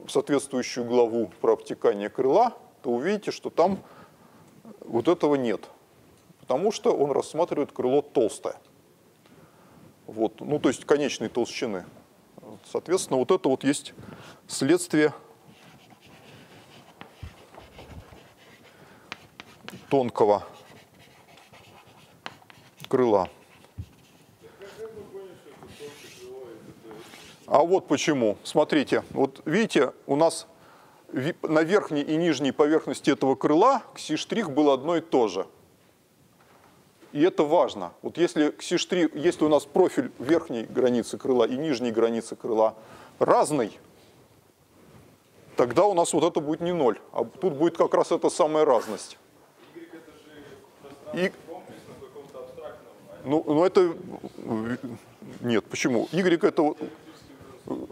соответствующую главу про обтекание крыла, то увидите, что там вот этого нет потому что он рассматривает крыло толстое. Вот, ну, то есть конечной толщины. Соответственно, вот это вот есть следствие тонкого крыла. А вот почему. Смотрите, вот видите, у нас на верхней и нижней поверхности этого крыла кси-штрих был одно и то же – И это важно. Вот если, кси если у нас профиль верхней границы крыла и нижней границы крыла разный, тогда у нас вот это будет не ноль, а тут будет как раз эта самая разность. И... Ну, ну это... Нет, почему? Y это...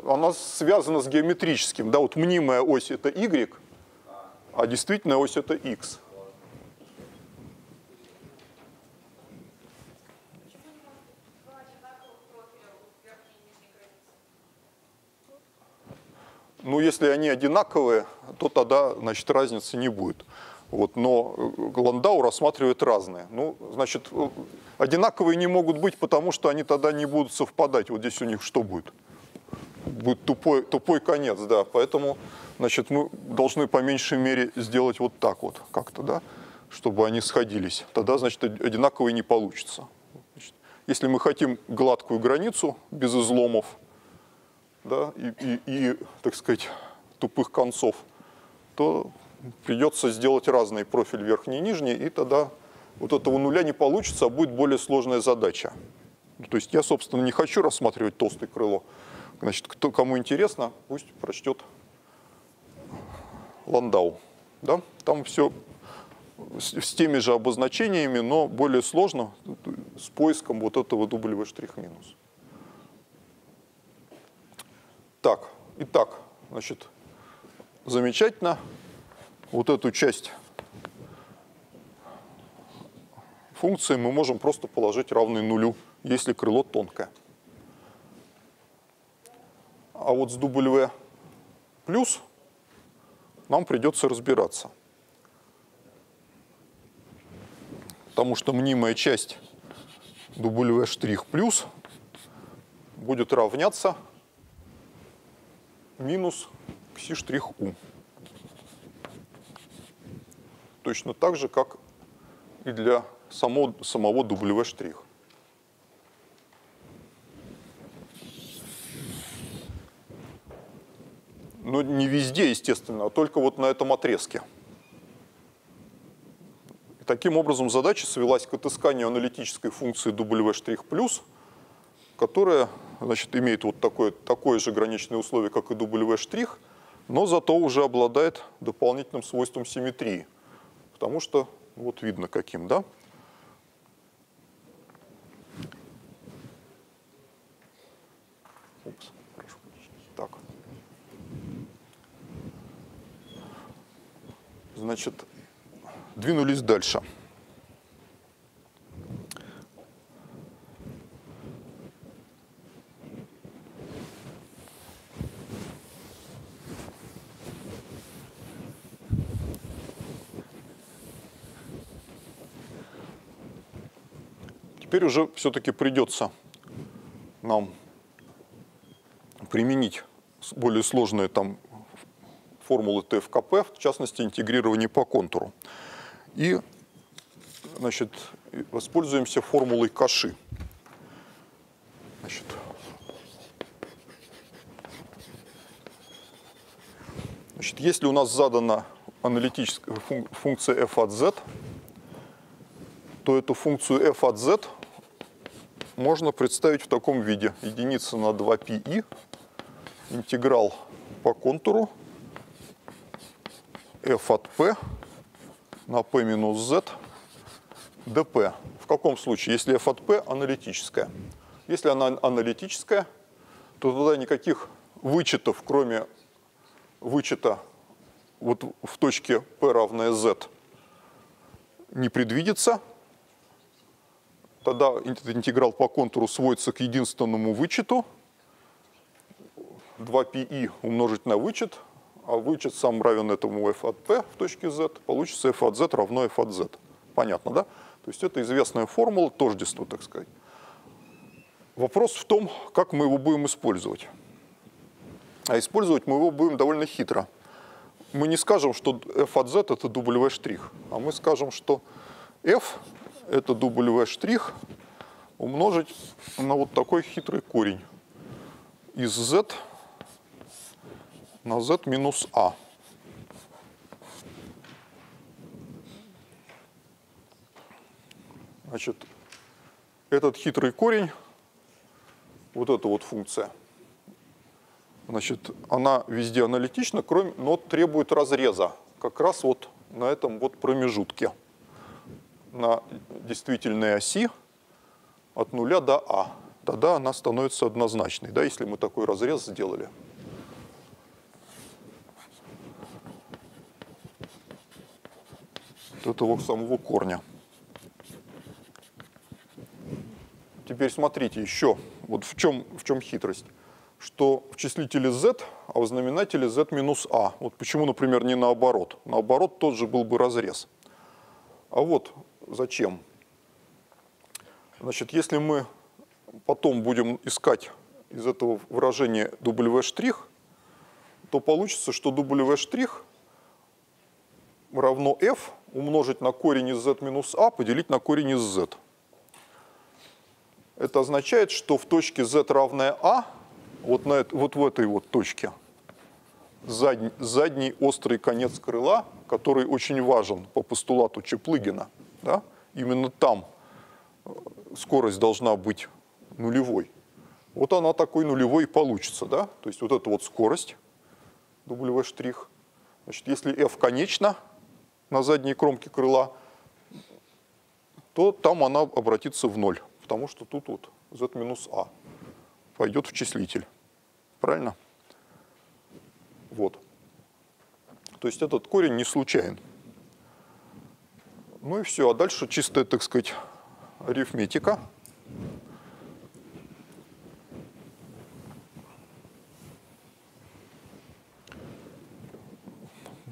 Она связана с геометрическим. Да, вот мнимая ось это Y, а действительная ось это X. Ну, если они одинаковые, то тогда, значит, разницы не будет. Вот, но э, Ландау рассматривает разные. Ну, значит, э, одинаковые не могут быть, потому что они тогда не будут совпадать. Вот здесь у них что будет? Будет тупой, тупой конец, да. Поэтому, значит, мы должны по меньшей мере сделать вот так вот как-то, да, чтобы они сходились. Тогда, значит, одинаковые не получится. Значит, если мы хотим гладкую границу без изломов, да, и, и, и, так сказать, тупых концов, то придется сделать разный профиль верхний и нижний, и тогда вот этого нуля не получится, а будет более сложная задача. То есть я, собственно, не хочу рассматривать толстое крыло. Значит, кто, кому интересно, пусть прочтет Ландау. Да? Там все с, с теми же обозначениями, но более сложно, с поиском вот этого W' штрих минус. Так, итак, значит, замечательно. Вот эту часть функции мы можем просто положить равной нулю, если крыло тонкое. А вот с W плюс нам придется разбираться. Потому что мнимая часть W' плюс будет равняться минус кси штрих у. Точно так же, как и для самого, самого W штрих. Но не везде, естественно, а только вот на этом отрезке. И таким образом задача свелась к отысканию аналитической функции W' плюс, которая значит, имеет вот такое, такое же граничное условие, как и W', но зато уже обладает дополнительным свойством симметрии, потому что вот видно каким, да? Упс, прошу. Так. Значит, двинулись дальше. Теперь уже все-таки придется нам применить более сложные там формулы ТФКП, в частности интегрирование по контуру. И значит, воспользуемся формулой Каши. Значит, значит, если у нас задана аналитическая функция f от z, то эту функцию f от z можно представить в таком виде. Единица на 2πi, интеграл по контуру f от p на p минус z dp. В каком случае? Если f от p аналитическая. Если она аналитическая, то тогда никаких вычетов, кроме вычета вот в точке p равная z, не предвидится тогда этот интеграл по контуру сводится к единственному вычету. 2πi умножить на вычет, а вычет сам равен этому f от p в точке z, получится f от z равно f от z. Понятно, да? То есть это известная формула тождества, так сказать. Вопрос в том, как мы его будем использовать. А использовать мы его будем довольно хитро. Мы не скажем, что f от z это W а мы скажем, что f это W' штрих умножить на вот такой хитрый корень из z на z минус a. Значит, этот хитрый корень, вот эта вот функция, значит, она везде аналитична, кроме, но требует разреза как раз вот на этом вот промежутке, на действительной оси от нуля до а. Тогда она становится однозначной, да, если мы такой разрез сделали. этого самого корня. Теперь смотрите еще, вот в чем, в чем хитрость, что в числителе z, а в знаменателе z минус a. Вот почему, например, не наоборот. Наоборот, тот же был бы разрез. А вот зачем. Значит, если мы потом будем искать из этого выражения W', то получится, что W' равно f умножить на корень из z минус a поделить на корень из z. Это означает, что в точке z равная a, вот, на, вот в этой вот точке, задний, задний острый конец крыла, который очень важен по постулату Чеплыгина, да, именно там э, скорость должна быть нулевой. Вот она такой нулевой и получится, да? То есть вот эта вот скорость, W', значит, если f конечна, на задней кромке крыла, то там она обратится в ноль, потому что тут вот z минус a пойдет в числитель. Правильно? Вот. То есть этот корень не случайен. Ну и все. А дальше чистая, так сказать, арифметика.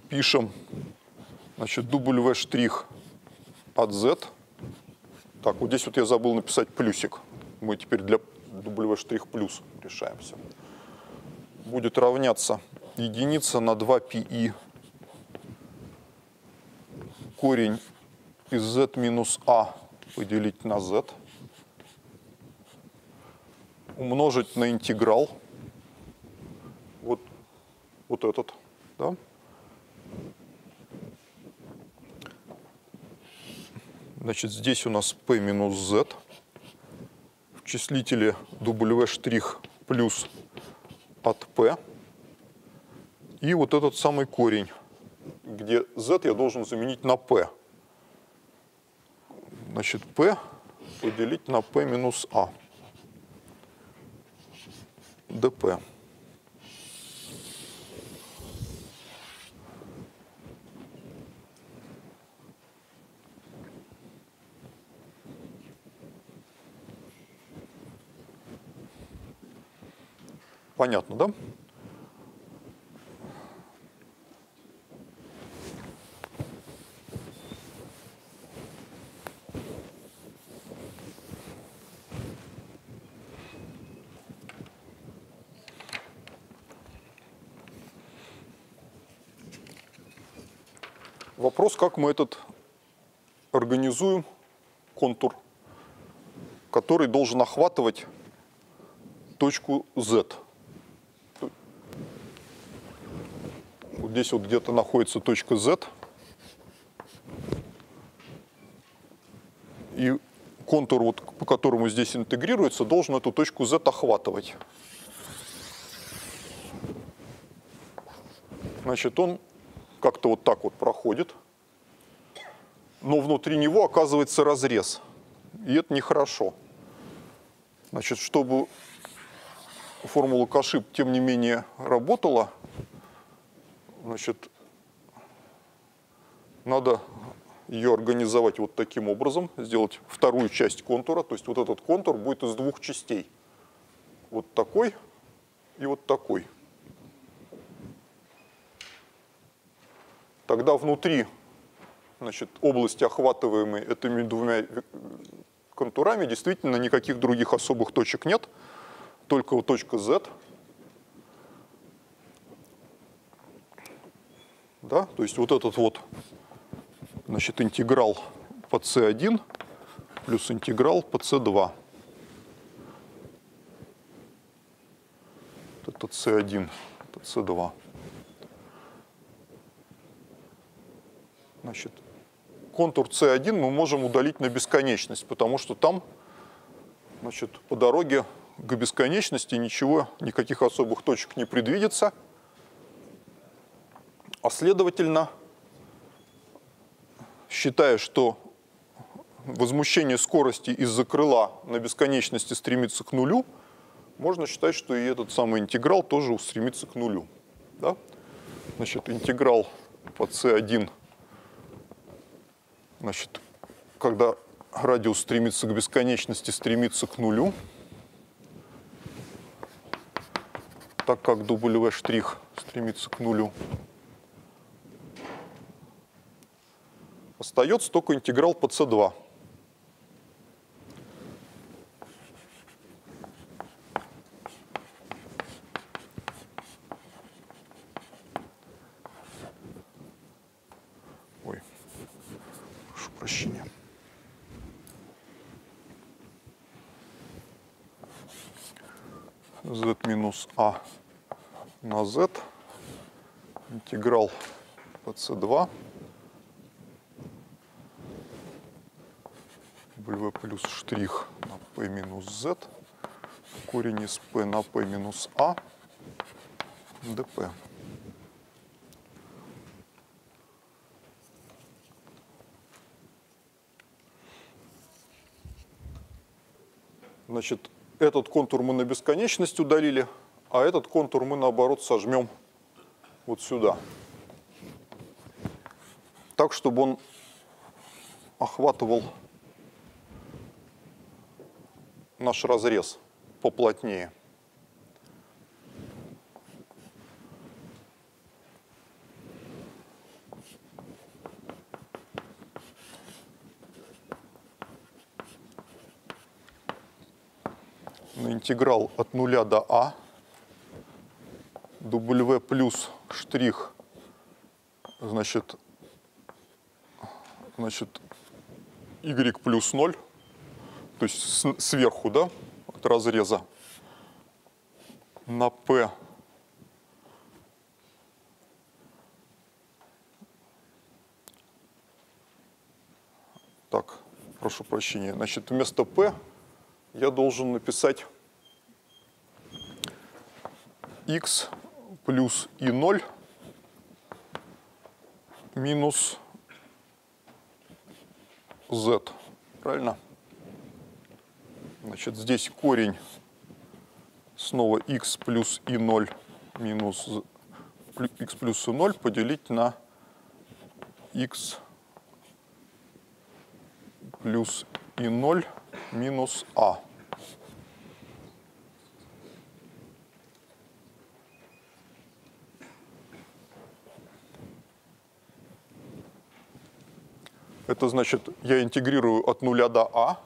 Пишем Значит, W' штрих от Z. Так, вот здесь вот я забыл написать плюсик. Мы теперь для W' штрих плюс решаемся. Будет равняться единица на 2πi корень из z минус a поделить на z умножить на интеграл вот, вот этот, да, Значит, здесь у нас p минус z. В числителе W' штрих плюс от p. И вот этот самый корень, где z я должен заменить на p. Значит, p поделить на p минус a. dp. Понятно, да? Вопрос, как мы этот организуем контур, который должен охватывать точку Z. Вот здесь вот где-то находится точка Z. И контур, вот, по которому здесь интегрируется, должен эту точку Z охватывать. Значит, он как-то вот так вот проходит, но внутри него оказывается разрез. И это нехорошо. Значит, чтобы формула Кашип, тем не менее, работала, Значит, надо ее организовать вот таким образом, сделать вторую часть контура, то есть вот этот контур будет из двух частей. Вот такой и вот такой. Тогда внутри значит, области, охватываемой этими двумя контурами, действительно никаких других особых точек нет, только вот точка Z – Да? То есть вот этот вот значит, интеграл по c1 плюс интеграл по c2. Это c1, это c2. Значит, контур C1 мы можем удалить на бесконечность, потому что там значит, по дороге к бесконечности ничего, никаких особых точек не предвидится. А следовательно, считая, что возмущение скорости из-за крыла на бесконечности стремится к нулю, можно считать, что и этот самый интеграл тоже устремится к нулю. Да? Значит, интеграл по c1, значит, когда радиус стремится к бесконечности, стремится к нулю, так как W' стремится к нулю. Остается только интеграл по c2. Ой, прошу прощения. Минус а. На z, интеграл по c2, w плюс штрих на p минус z, корень из p на p минус а, dp. Значит, этот контур мы на бесконечность удалили, а этот контур мы наоборот сожмем вот сюда. Так, чтобы он охватывал наш разрез поплотнее. на интеграл от нуля до а, w плюс штрих, значит, значит, y плюс 0, то есть сверху, да, от разреза, на p Так, прошу прощения. Значит, вместо p я должен написать x плюс и 0 минус z. Правильно? Значит, здесь корень снова x плюс и 0 минус x плюс и 0 поделить на x плюс и 0 минус а. Это значит, я интегрирую от нуля до а,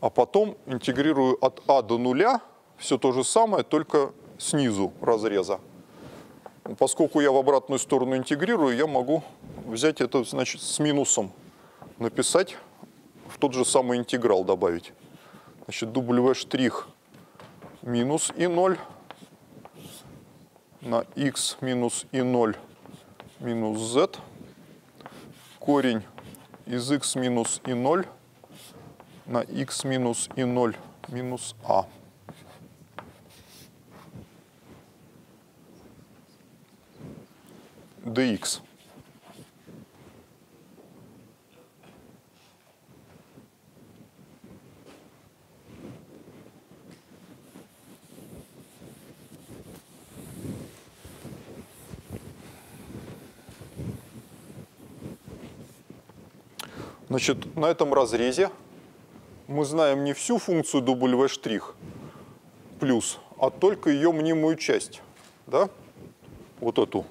а потом интегрирую от а до нуля все то же самое, только снизу разреза. Поскольку я в обратную сторону интегрирую, я могу взять это значит, с минусом, написать в тот же самый интеграл добавить. Значит, W' штрих минус и0 на x минус и0 минус z корень из x минус и0 на x минус и0 минус а. dx. Значит, на этом разрезе мы знаем не всю функцию W' плюс, а только ее мнимую часть, да, вот эту.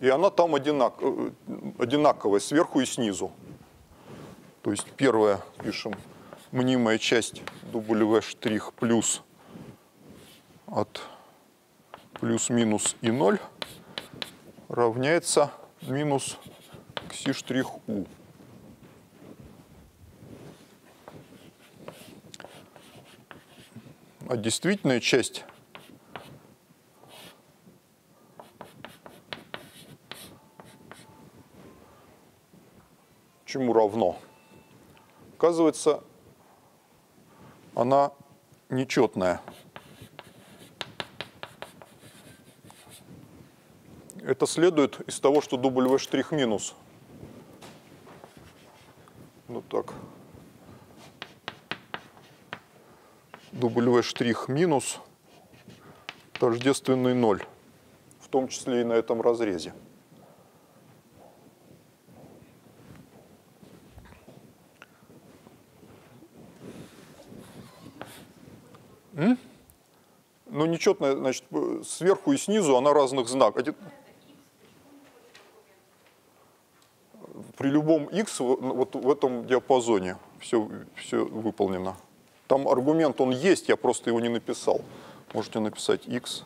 И она там одинак, э, одинаковая сверху и снизу. То есть первая пишем мнимая часть W' плюс от плюс-минус и 0 равняется минус кси штрих у. А действительная часть чему равно? Оказывается, она нечетная. Это следует из того, что W' минус. Ну так. W' штрих минус тождественный ноль, в том числе и на этом разрезе. М? Ну, нечетная, значит, сверху и снизу она разных знаков. При любом x вот в этом диапазоне все, все выполнено. Там аргумент, он есть, я просто его не написал. Можете написать x.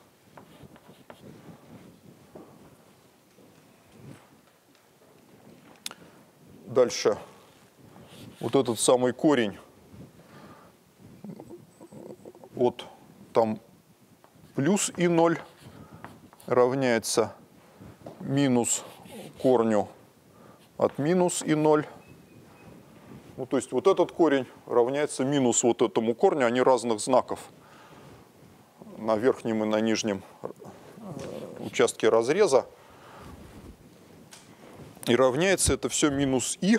Дальше. Вот этот самый корень от там плюс и 0 равняется минус корню от минус и 0. Ну, то есть вот этот корень равняется минус вот этому корню, они разных знаков на верхнем и на нижнем э, участке разреза. И равняется это все минус и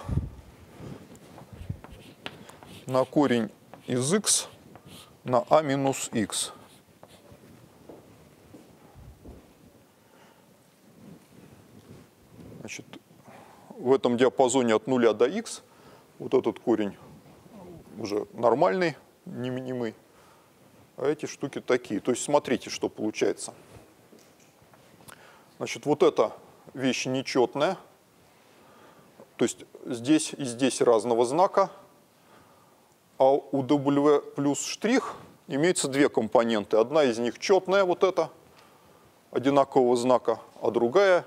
на корень из x на а минус x. Значит, в этом диапазоне от 0 до x вот этот корень уже нормальный, неминимый, а эти штуки такие. То есть смотрите, что получается. Значит, вот эта вещь нечетная, то есть здесь и здесь разного знака – а у W плюс штрих имеется две компоненты. Одна из них четная, вот эта, одинакового знака, а другая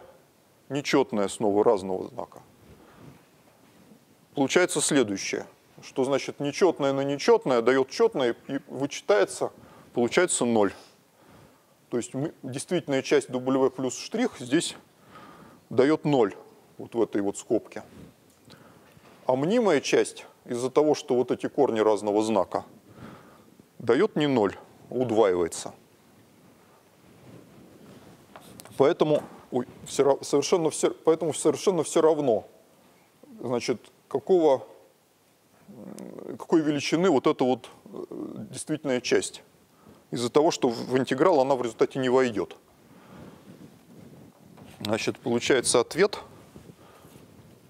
нечетная, снова разного знака. Получается следующее, что значит нечетное на нечетное дает четное и вычитается, получается 0. То есть действительная часть W плюс штрих здесь дает 0, вот в этой вот скобке. А мнимая часть из-за того, что вот эти корни разного знака дает не ноль, удваивается. Поэтому, ой, все, совершенно все, поэтому совершенно все равно, значит, какого, какой величины вот эта вот э, действительная часть. Из-за того, что в интеграл она в результате не войдет. Значит, получается ответ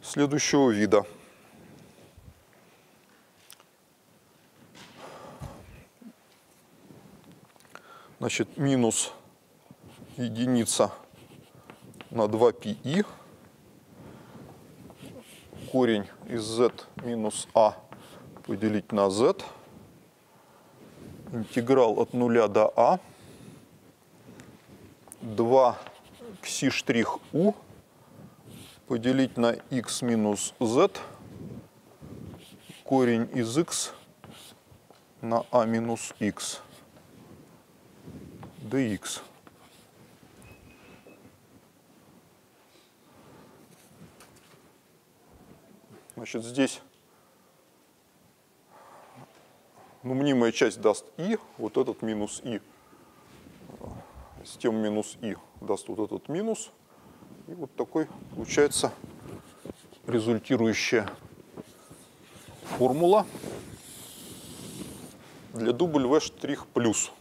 следующего вида – значит, минус единица на 2πi, корень из z минус а поделить на z, интеграл от 0 до а, 2 кси штрих у поделить на x минус z, корень из x на а минус x dx. Значит, здесь ну, мнимая часть даст и, вот этот минус и. С тем минус и даст вот этот минус. И вот такой получается результирующая формула для W' штрих плюс.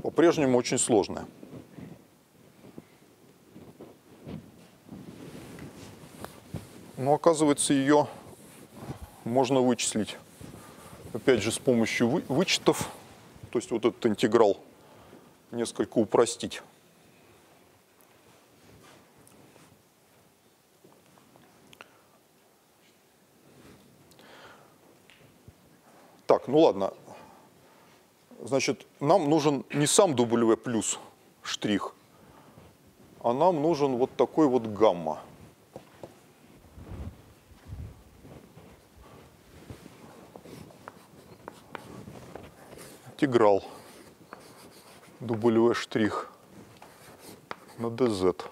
по-прежнему очень сложная. Но оказывается, ее можно вычислить, опять же, с помощью вы, вычетов, то есть вот этот интеграл несколько упростить. Так, ну ладно, Значит, нам нужен не сам W плюс штрих, а нам нужен вот такой вот гамма. Тиграл. W штрих на DZ.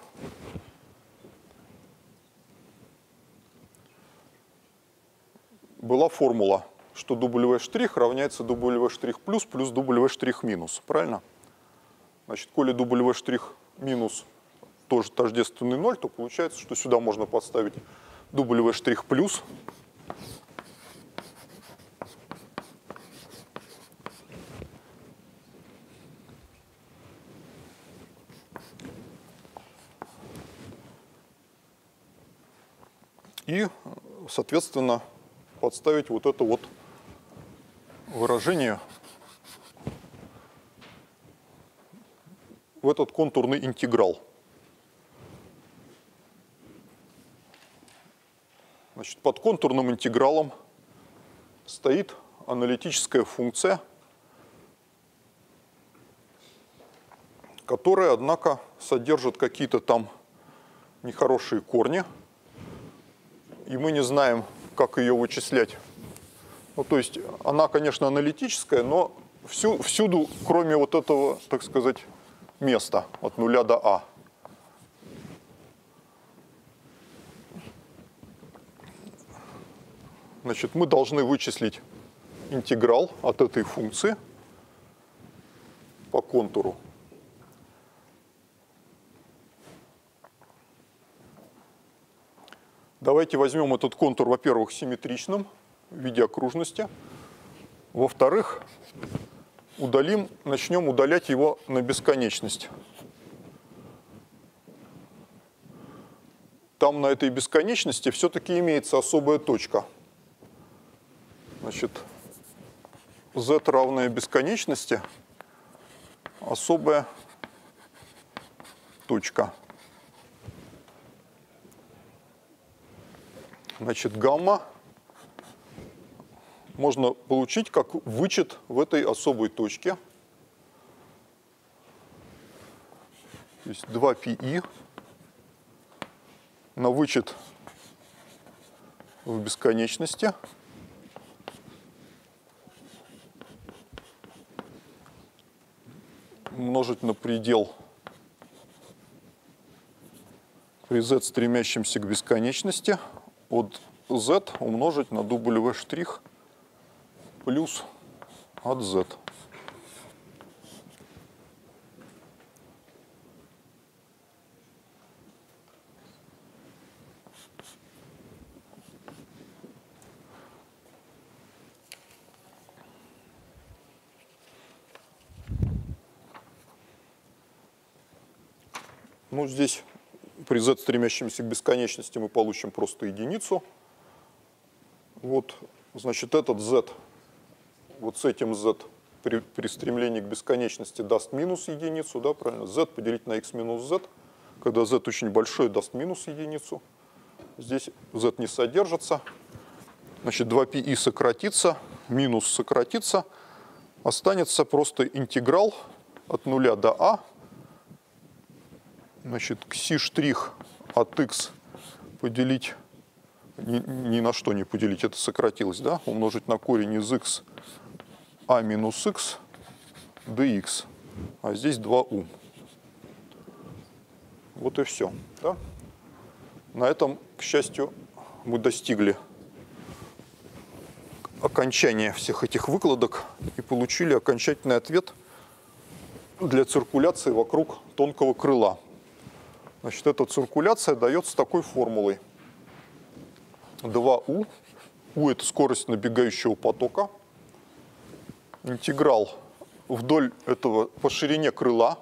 Была формула, что W штрих равняется W штрих плюс плюс W штрих минус, правильно? Значит, коли W штрих минус тоже тождественный 0, то получается, что сюда можно подставить W штрих плюс, И, соответственно, подставить вот это вот выражение в этот контурный интеграл. Значит, под контурным интегралом стоит аналитическая функция, которая, однако, содержит какие-то там нехорошие корни, и мы не знаем, как ее вычислять. Ну, то есть она, конечно, аналитическая, но всю, всюду, кроме вот этого, так сказать, места от нуля до А. Значит, мы должны вычислить интеграл от этой функции по контуру. Давайте возьмем этот контур, во-первых, симметричным в виде окружности. Во-вторых, удалим, начнем удалять его на бесконечность. Там на этой бесконечности все-таки имеется особая точка. Значит, z равная бесконечности, особая точка. Значит, гамма можно получить как вычет в этой особой точке. То есть 2πi на вычет в бесконечности. умножить на предел при z стремящемся к бесконечности от z умножить на w' штрих плюс от z. Ну, здесь при z стремящемся к бесконечности мы получим просто единицу. Вот, значит, этот z, вот с этим z при, при стремлении к бесконечности даст минус единицу, да, правильно? z поделить на x минус z, когда z очень большой, даст минус единицу. Здесь z не содержится. Значит, 2πi сократится, минус сократится. Останется просто интеграл от нуля до а Значит, кси штрих от x поделить, ни, ни на что не поделить, это сократилось, да? Умножить на корень из x а минус x dx. А здесь 2u. Вот и все. Да? На этом, к счастью, мы достигли окончания всех этих выкладок и получили окончательный ответ для циркуляции вокруг тонкого крыла. Значит, эта циркуляция дается такой формулой. 2u, u это скорость набегающего потока, интеграл вдоль этого по ширине крыла,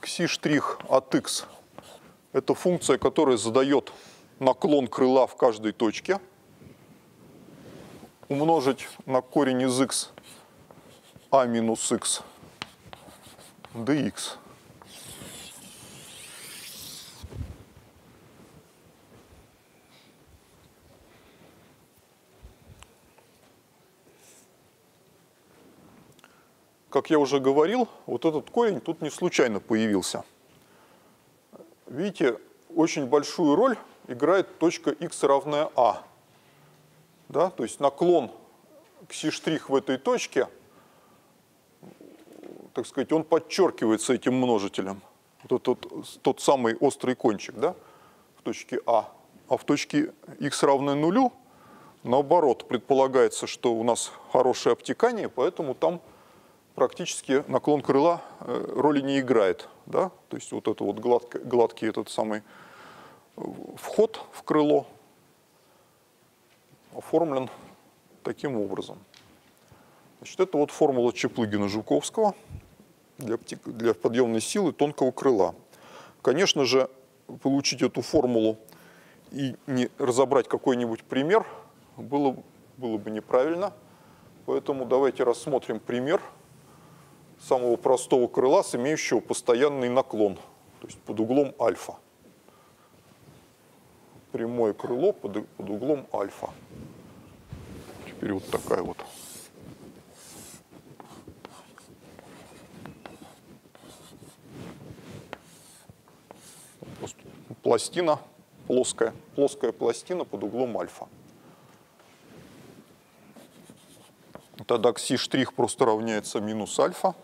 кси штрих от x – это функция, которая задает наклон крыла в каждой точке, умножить на корень из x а минус x – dx. Как я уже говорил, вот этот корень тут не случайно появился. Видите, очень большую роль играет точка x равная а. Да? То есть наклон кси-штрих в этой точке – так сказать, он подчеркивается этим множителем. Вот тот, тот самый острый кончик, да, в точке А. а в точке x равное нулю, наоборот, предполагается, что у нас хорошее обтекание, поэтому там практически наклон крыла э, роли не играет. Да? То есть вот это вот гладкий, гладкий этот самый э, вход в крыло оформлен таким образом. Значит, это вот формула Чеплыгина-Жуковского для, для подъемной силы тонкого крыла. Конечно же, получить эту формулу и не разобрать какой-нибудь пример было, было бы неправильно. Поэтому давайте рассмотрим пример самого простого крыла, с имеющего постоянный наклон, то есть под углом альфа. Прямое крыло под, под углом альфа. Теперь вот такая вот пластина плоская, плоская пластина под углом альфа. Тогда кси штрих просто равняется минус альфа.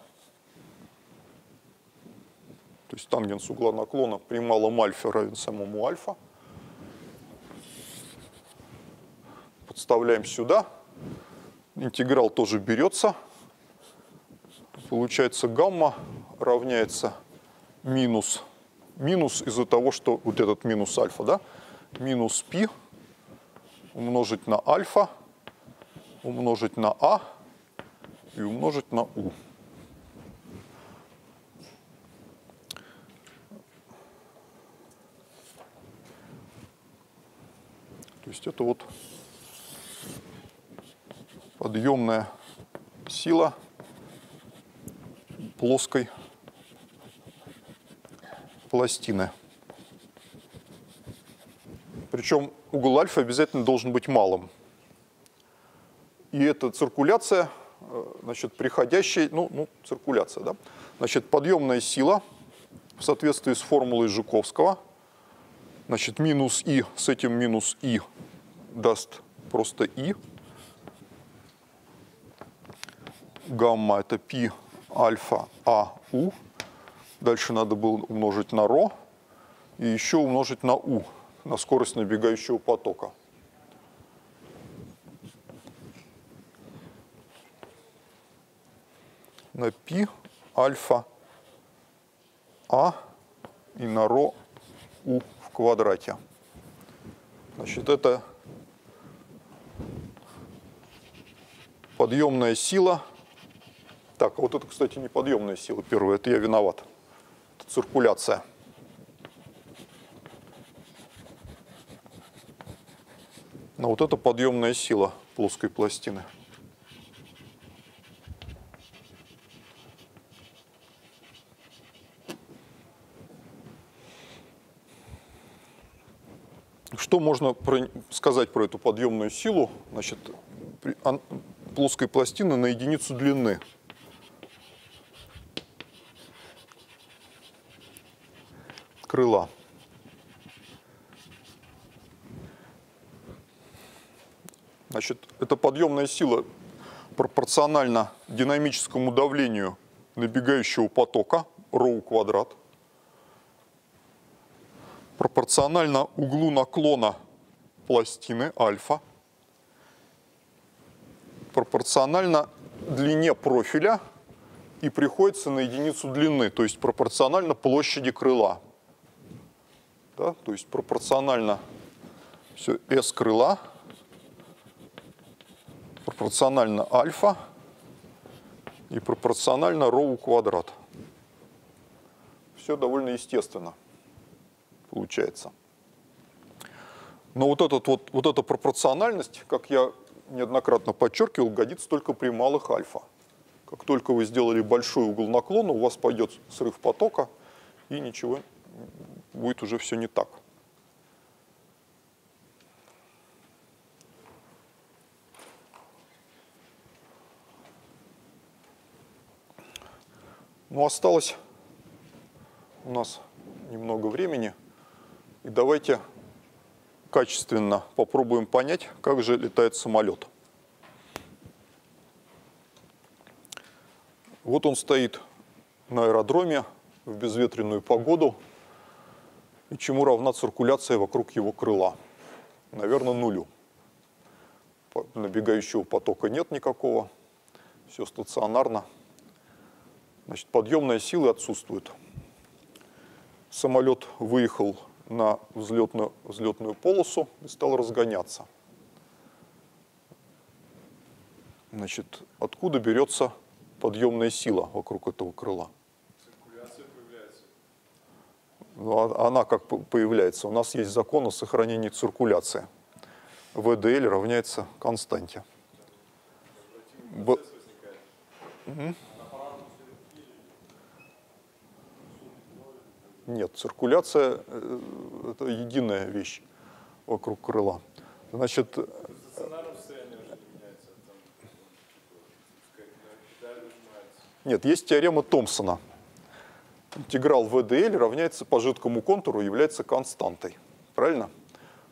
То есть тангенс угла наклона при малом альфа равен самому альфа. Подставляем сюда. Интеграл тоже берется. Получается гамма равняется минус минус из-за того, что вот этот минус альфа, да, минус π умножить на альфа, умножить на а и умножить на у. То есть это вот подъемная сила плоской пластины. Причем угол альфа обязательно должен быть малым. И эта циркуляция, э, значит, приходящая, ну, ну циркуляция, да, значит, подъемная сила в соответствии с формулой Жуковского, значит, минус И с этим минус И даст просто И. Гамма это π альфа А У. Дальше надо было умножить на ро и еще умножить на у, на скорость набегающего потока. На π альфа а и на ро у в квадрате. Значит, это подъемная сила. Так, вот это, кстати, не подъемная сила первая, это я виноват циркуляция. Но вот это подъемная сила плоской пластины. Что можно сказать про эту подъемную силу? Значит, плоской пластины на единицу длины – крыла. Значит, эта подъемная сила пропорциональна динамическому давлению набегающего потока, роу квадрат, пропорционально углу наклона пластины альфа, пропорционально длине профиля и приходится на единицу длины, то есть пропорционально площади крыла да, то есть пропорционально все S крыла, пропорционально альфа и пропорционально роу квадрат. Все довольно естественно получается. Но вот, этот вот, вот эта пропорциональность, как я неоднократно подчеркивал, годится только при малых альфа. Как только вы сделали большой угол наклона, у вас пойдет срыв потока и ничего будет уже все не так. Ну, осталось у нас немного времени. И давайте качественно попробуем понять, как же летает самолет. Вот он стоит на аэродроме в безветренную погоду и чему равна циркуляция вокруг его крыла. наверное, нулю. Набегающего потока нет никакого, все стационарно. Значит, подъемная сила отсутствует. Самолет выехал на взлетную, взлетную полосу и стал разгоняться. Значит, откуда берется подъемная сила вокруг этого крыла? Ну, а- она как появляется? У нас есть закон о сохранении циркуляции. ВДЛ равняется константе. Б-. Нет, циркуляция э, – это единая вещь вокруг крыла. Значит, нажимается. Нет, есть теорема Томпсона. Интеграл ВДЛ равняется по жидкому контуру, является константой. Правильно?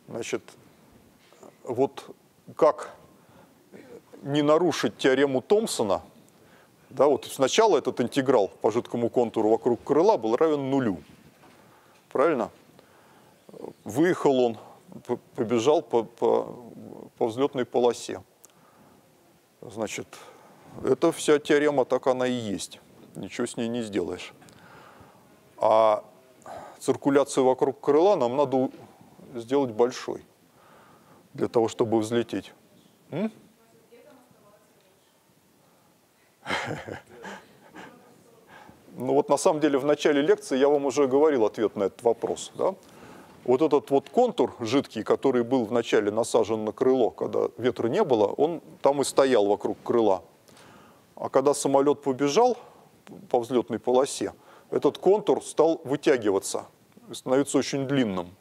Значит, вот как не нарушить теорему Томпсона, да, вот сначала этот интеграл по жидкому контуру вокруг крыла был равен нулю. Правильно? Выехал он, побежал по, по, по взлетной полосе. Значит, это вся теорема, так она и есть. Ничего с ней не сделаешь. А циркуляцию вокруг крыла нам надо сделать большой для того, чтобы взлететь. М? Ну вот на самом деле в начале лекции я вам уже говорил ответ на этот вопрос. Да? Вот этот вот контур жидкий, который был вначале насажен на крыло, когда ветра не было, он там и стоял вокруг крыла. А когда самолет побежал по взлетной полосе, этот контур стал вытягиваться, и становиться очень длинным.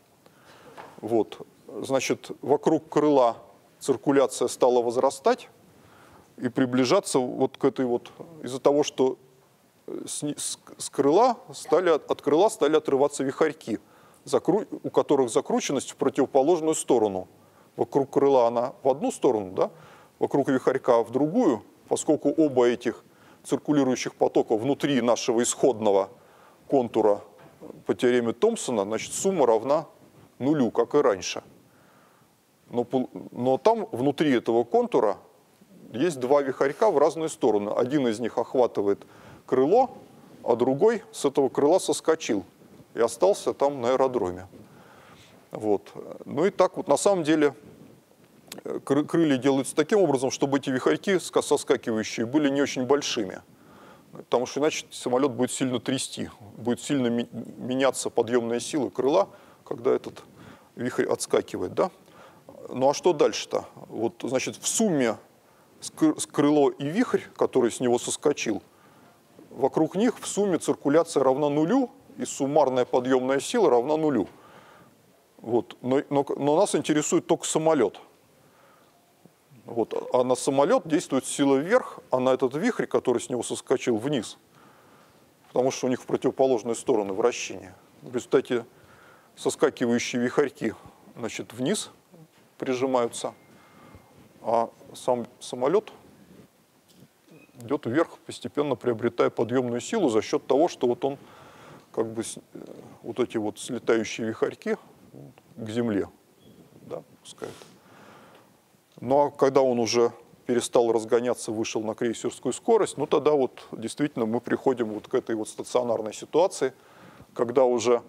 Вот. Значит, вокруг крыла циркуляция стала возрастать и приближаться вот к этой вот, из-за того, что с, ни- с- с крыла стали, от крыла стали отрываться вихарьки, закру- у которых закрученность в противоположную сторону. Вокруг крыла она в одну сторону, да? вокруг вихарька в другую, поскольку оба этих циркулирующих потока внутри нашего исходного контура по теореме Томпсона, значит, сумма равна нулю, как и раньше. Но, но там внутри этого контура есть два вихарька в разные стороны. Один из них охватывает крыло, а другой с этого крыла соскочил и остался там на аэродроме. Вот. Ну и так вот на самом деле э, кры- крылья делаются таким образом, чтобы эти вихарьки ска- соскакивающие были не очень большими. Потому что иначе самолет будет сильно трясти, будет сильно меняться подъемная сила крыла, когда этот вихрь отскакивает. Да? Ну а что дальше-то? Вот, значит, в сумме крыло и вихрь, который с него соскочил, вокруг них в сумме циркуляция равна нулю, и суммарная подъемная сила равна нулю. Вот. Но, но, но нас интересует только самолет. Вот. А на самолет действует сила вверх, а на этот вихрь, который с него соскочил, вниз. Потому что у них в противоположные стороны вращения. В результате соскакивающие вихарьки значит, вниз прижимаются, а сам самолет идет вверх, постепенно приобретая подъемную силу за счет того, что вот он как бы э, вот эти вот слетающие вихарьки к земле да, пускает. Ну а когда он уже перестал разгоняться, вышел на крейсерскую скорость, ну тогда вот действительно мы приходим вот к этой вот стационарной ситуации, когда уже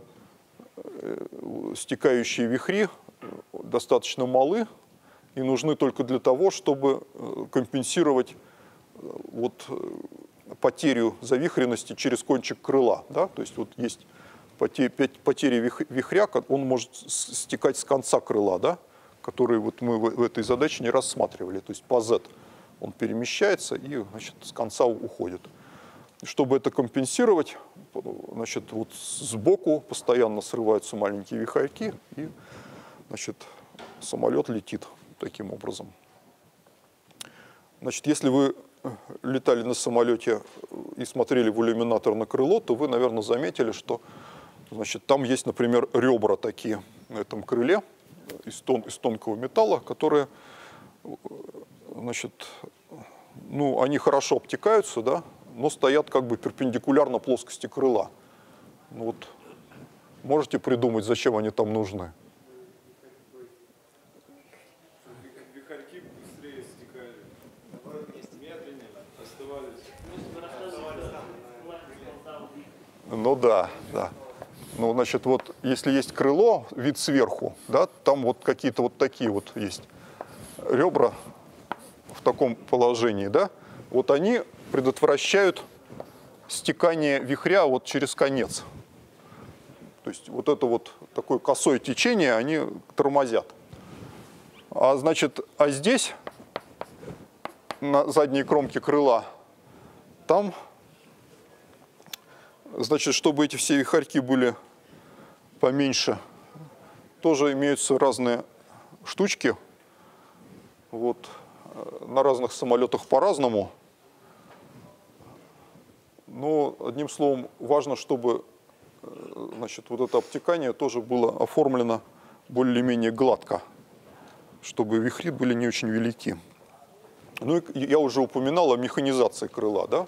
э, стекающие вихри э, достаточно малы и нужны только для того, чтобы э, компенсировать вот потерю завихренности через кончик крыла. Да? То есть вот есть потери вих- вихря, он может стекать с конца крыла, да? Который вот мы в этой задаче не рассматривали. То есть по Z он перемещается и значит, с конца уходит. Чтобы это компенсировать, значит, вот сбоку постоянно срываются маленькие вихарьки, и значит, самолет летит таким образом. Значит, если вы летали на самолете и смотрели в иллюминатор на крыло, то вы, наверное, заметили, что значит, там есть, например, ребра такие на этом крыле из, тон, из тонкого металла, которые, значит, ну, они хорошо обтекаются, да, но стоят как бы перпендикулярно плоскости крыла. Ну вот, можете придумать, зачем они там нужны? Ну да, да. Ну, значит, вот если есть крыло, вид сверху, да, там вот какие-то вот такие вот есть ребра в таком положении, да, вот они предотвращают стекание вихря вот через конец. То есть вот это вот такое косое течение они тормозят. А значит, а здесь, на задней кромке крыла, там, значит, чтобы эти все вихарьки были поменьше, тоже имеются разные штучки. Вот э, на разных самолетах по-разному. Но, одним словом, важно, чтобы э, значит, вот это обтекание тоже было оформлено более-менее гладко, чтобы вихри были не очень велики. Ну и я уже упоминал о механизации крыла, да?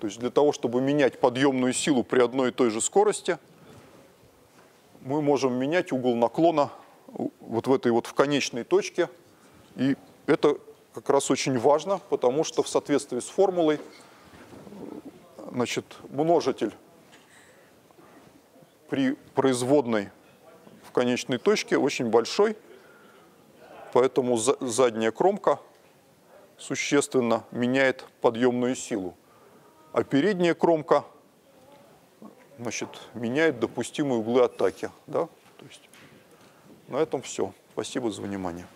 То есть для того, чтобы менять подъемную силу при одной и той же скорости, мы можем менять угол наклона вот в этой вот в конечной точке. И это как раз очень важно, потому что в соответствии с формулой значит, множитель при производной в конечной точке очень большой, поэтому за- задняя кромка существенно меняет подъемную силу, а передняя кромка значит, меняет допустимые углы атаки. Да? То есть на этом все. Спасибо за внимание.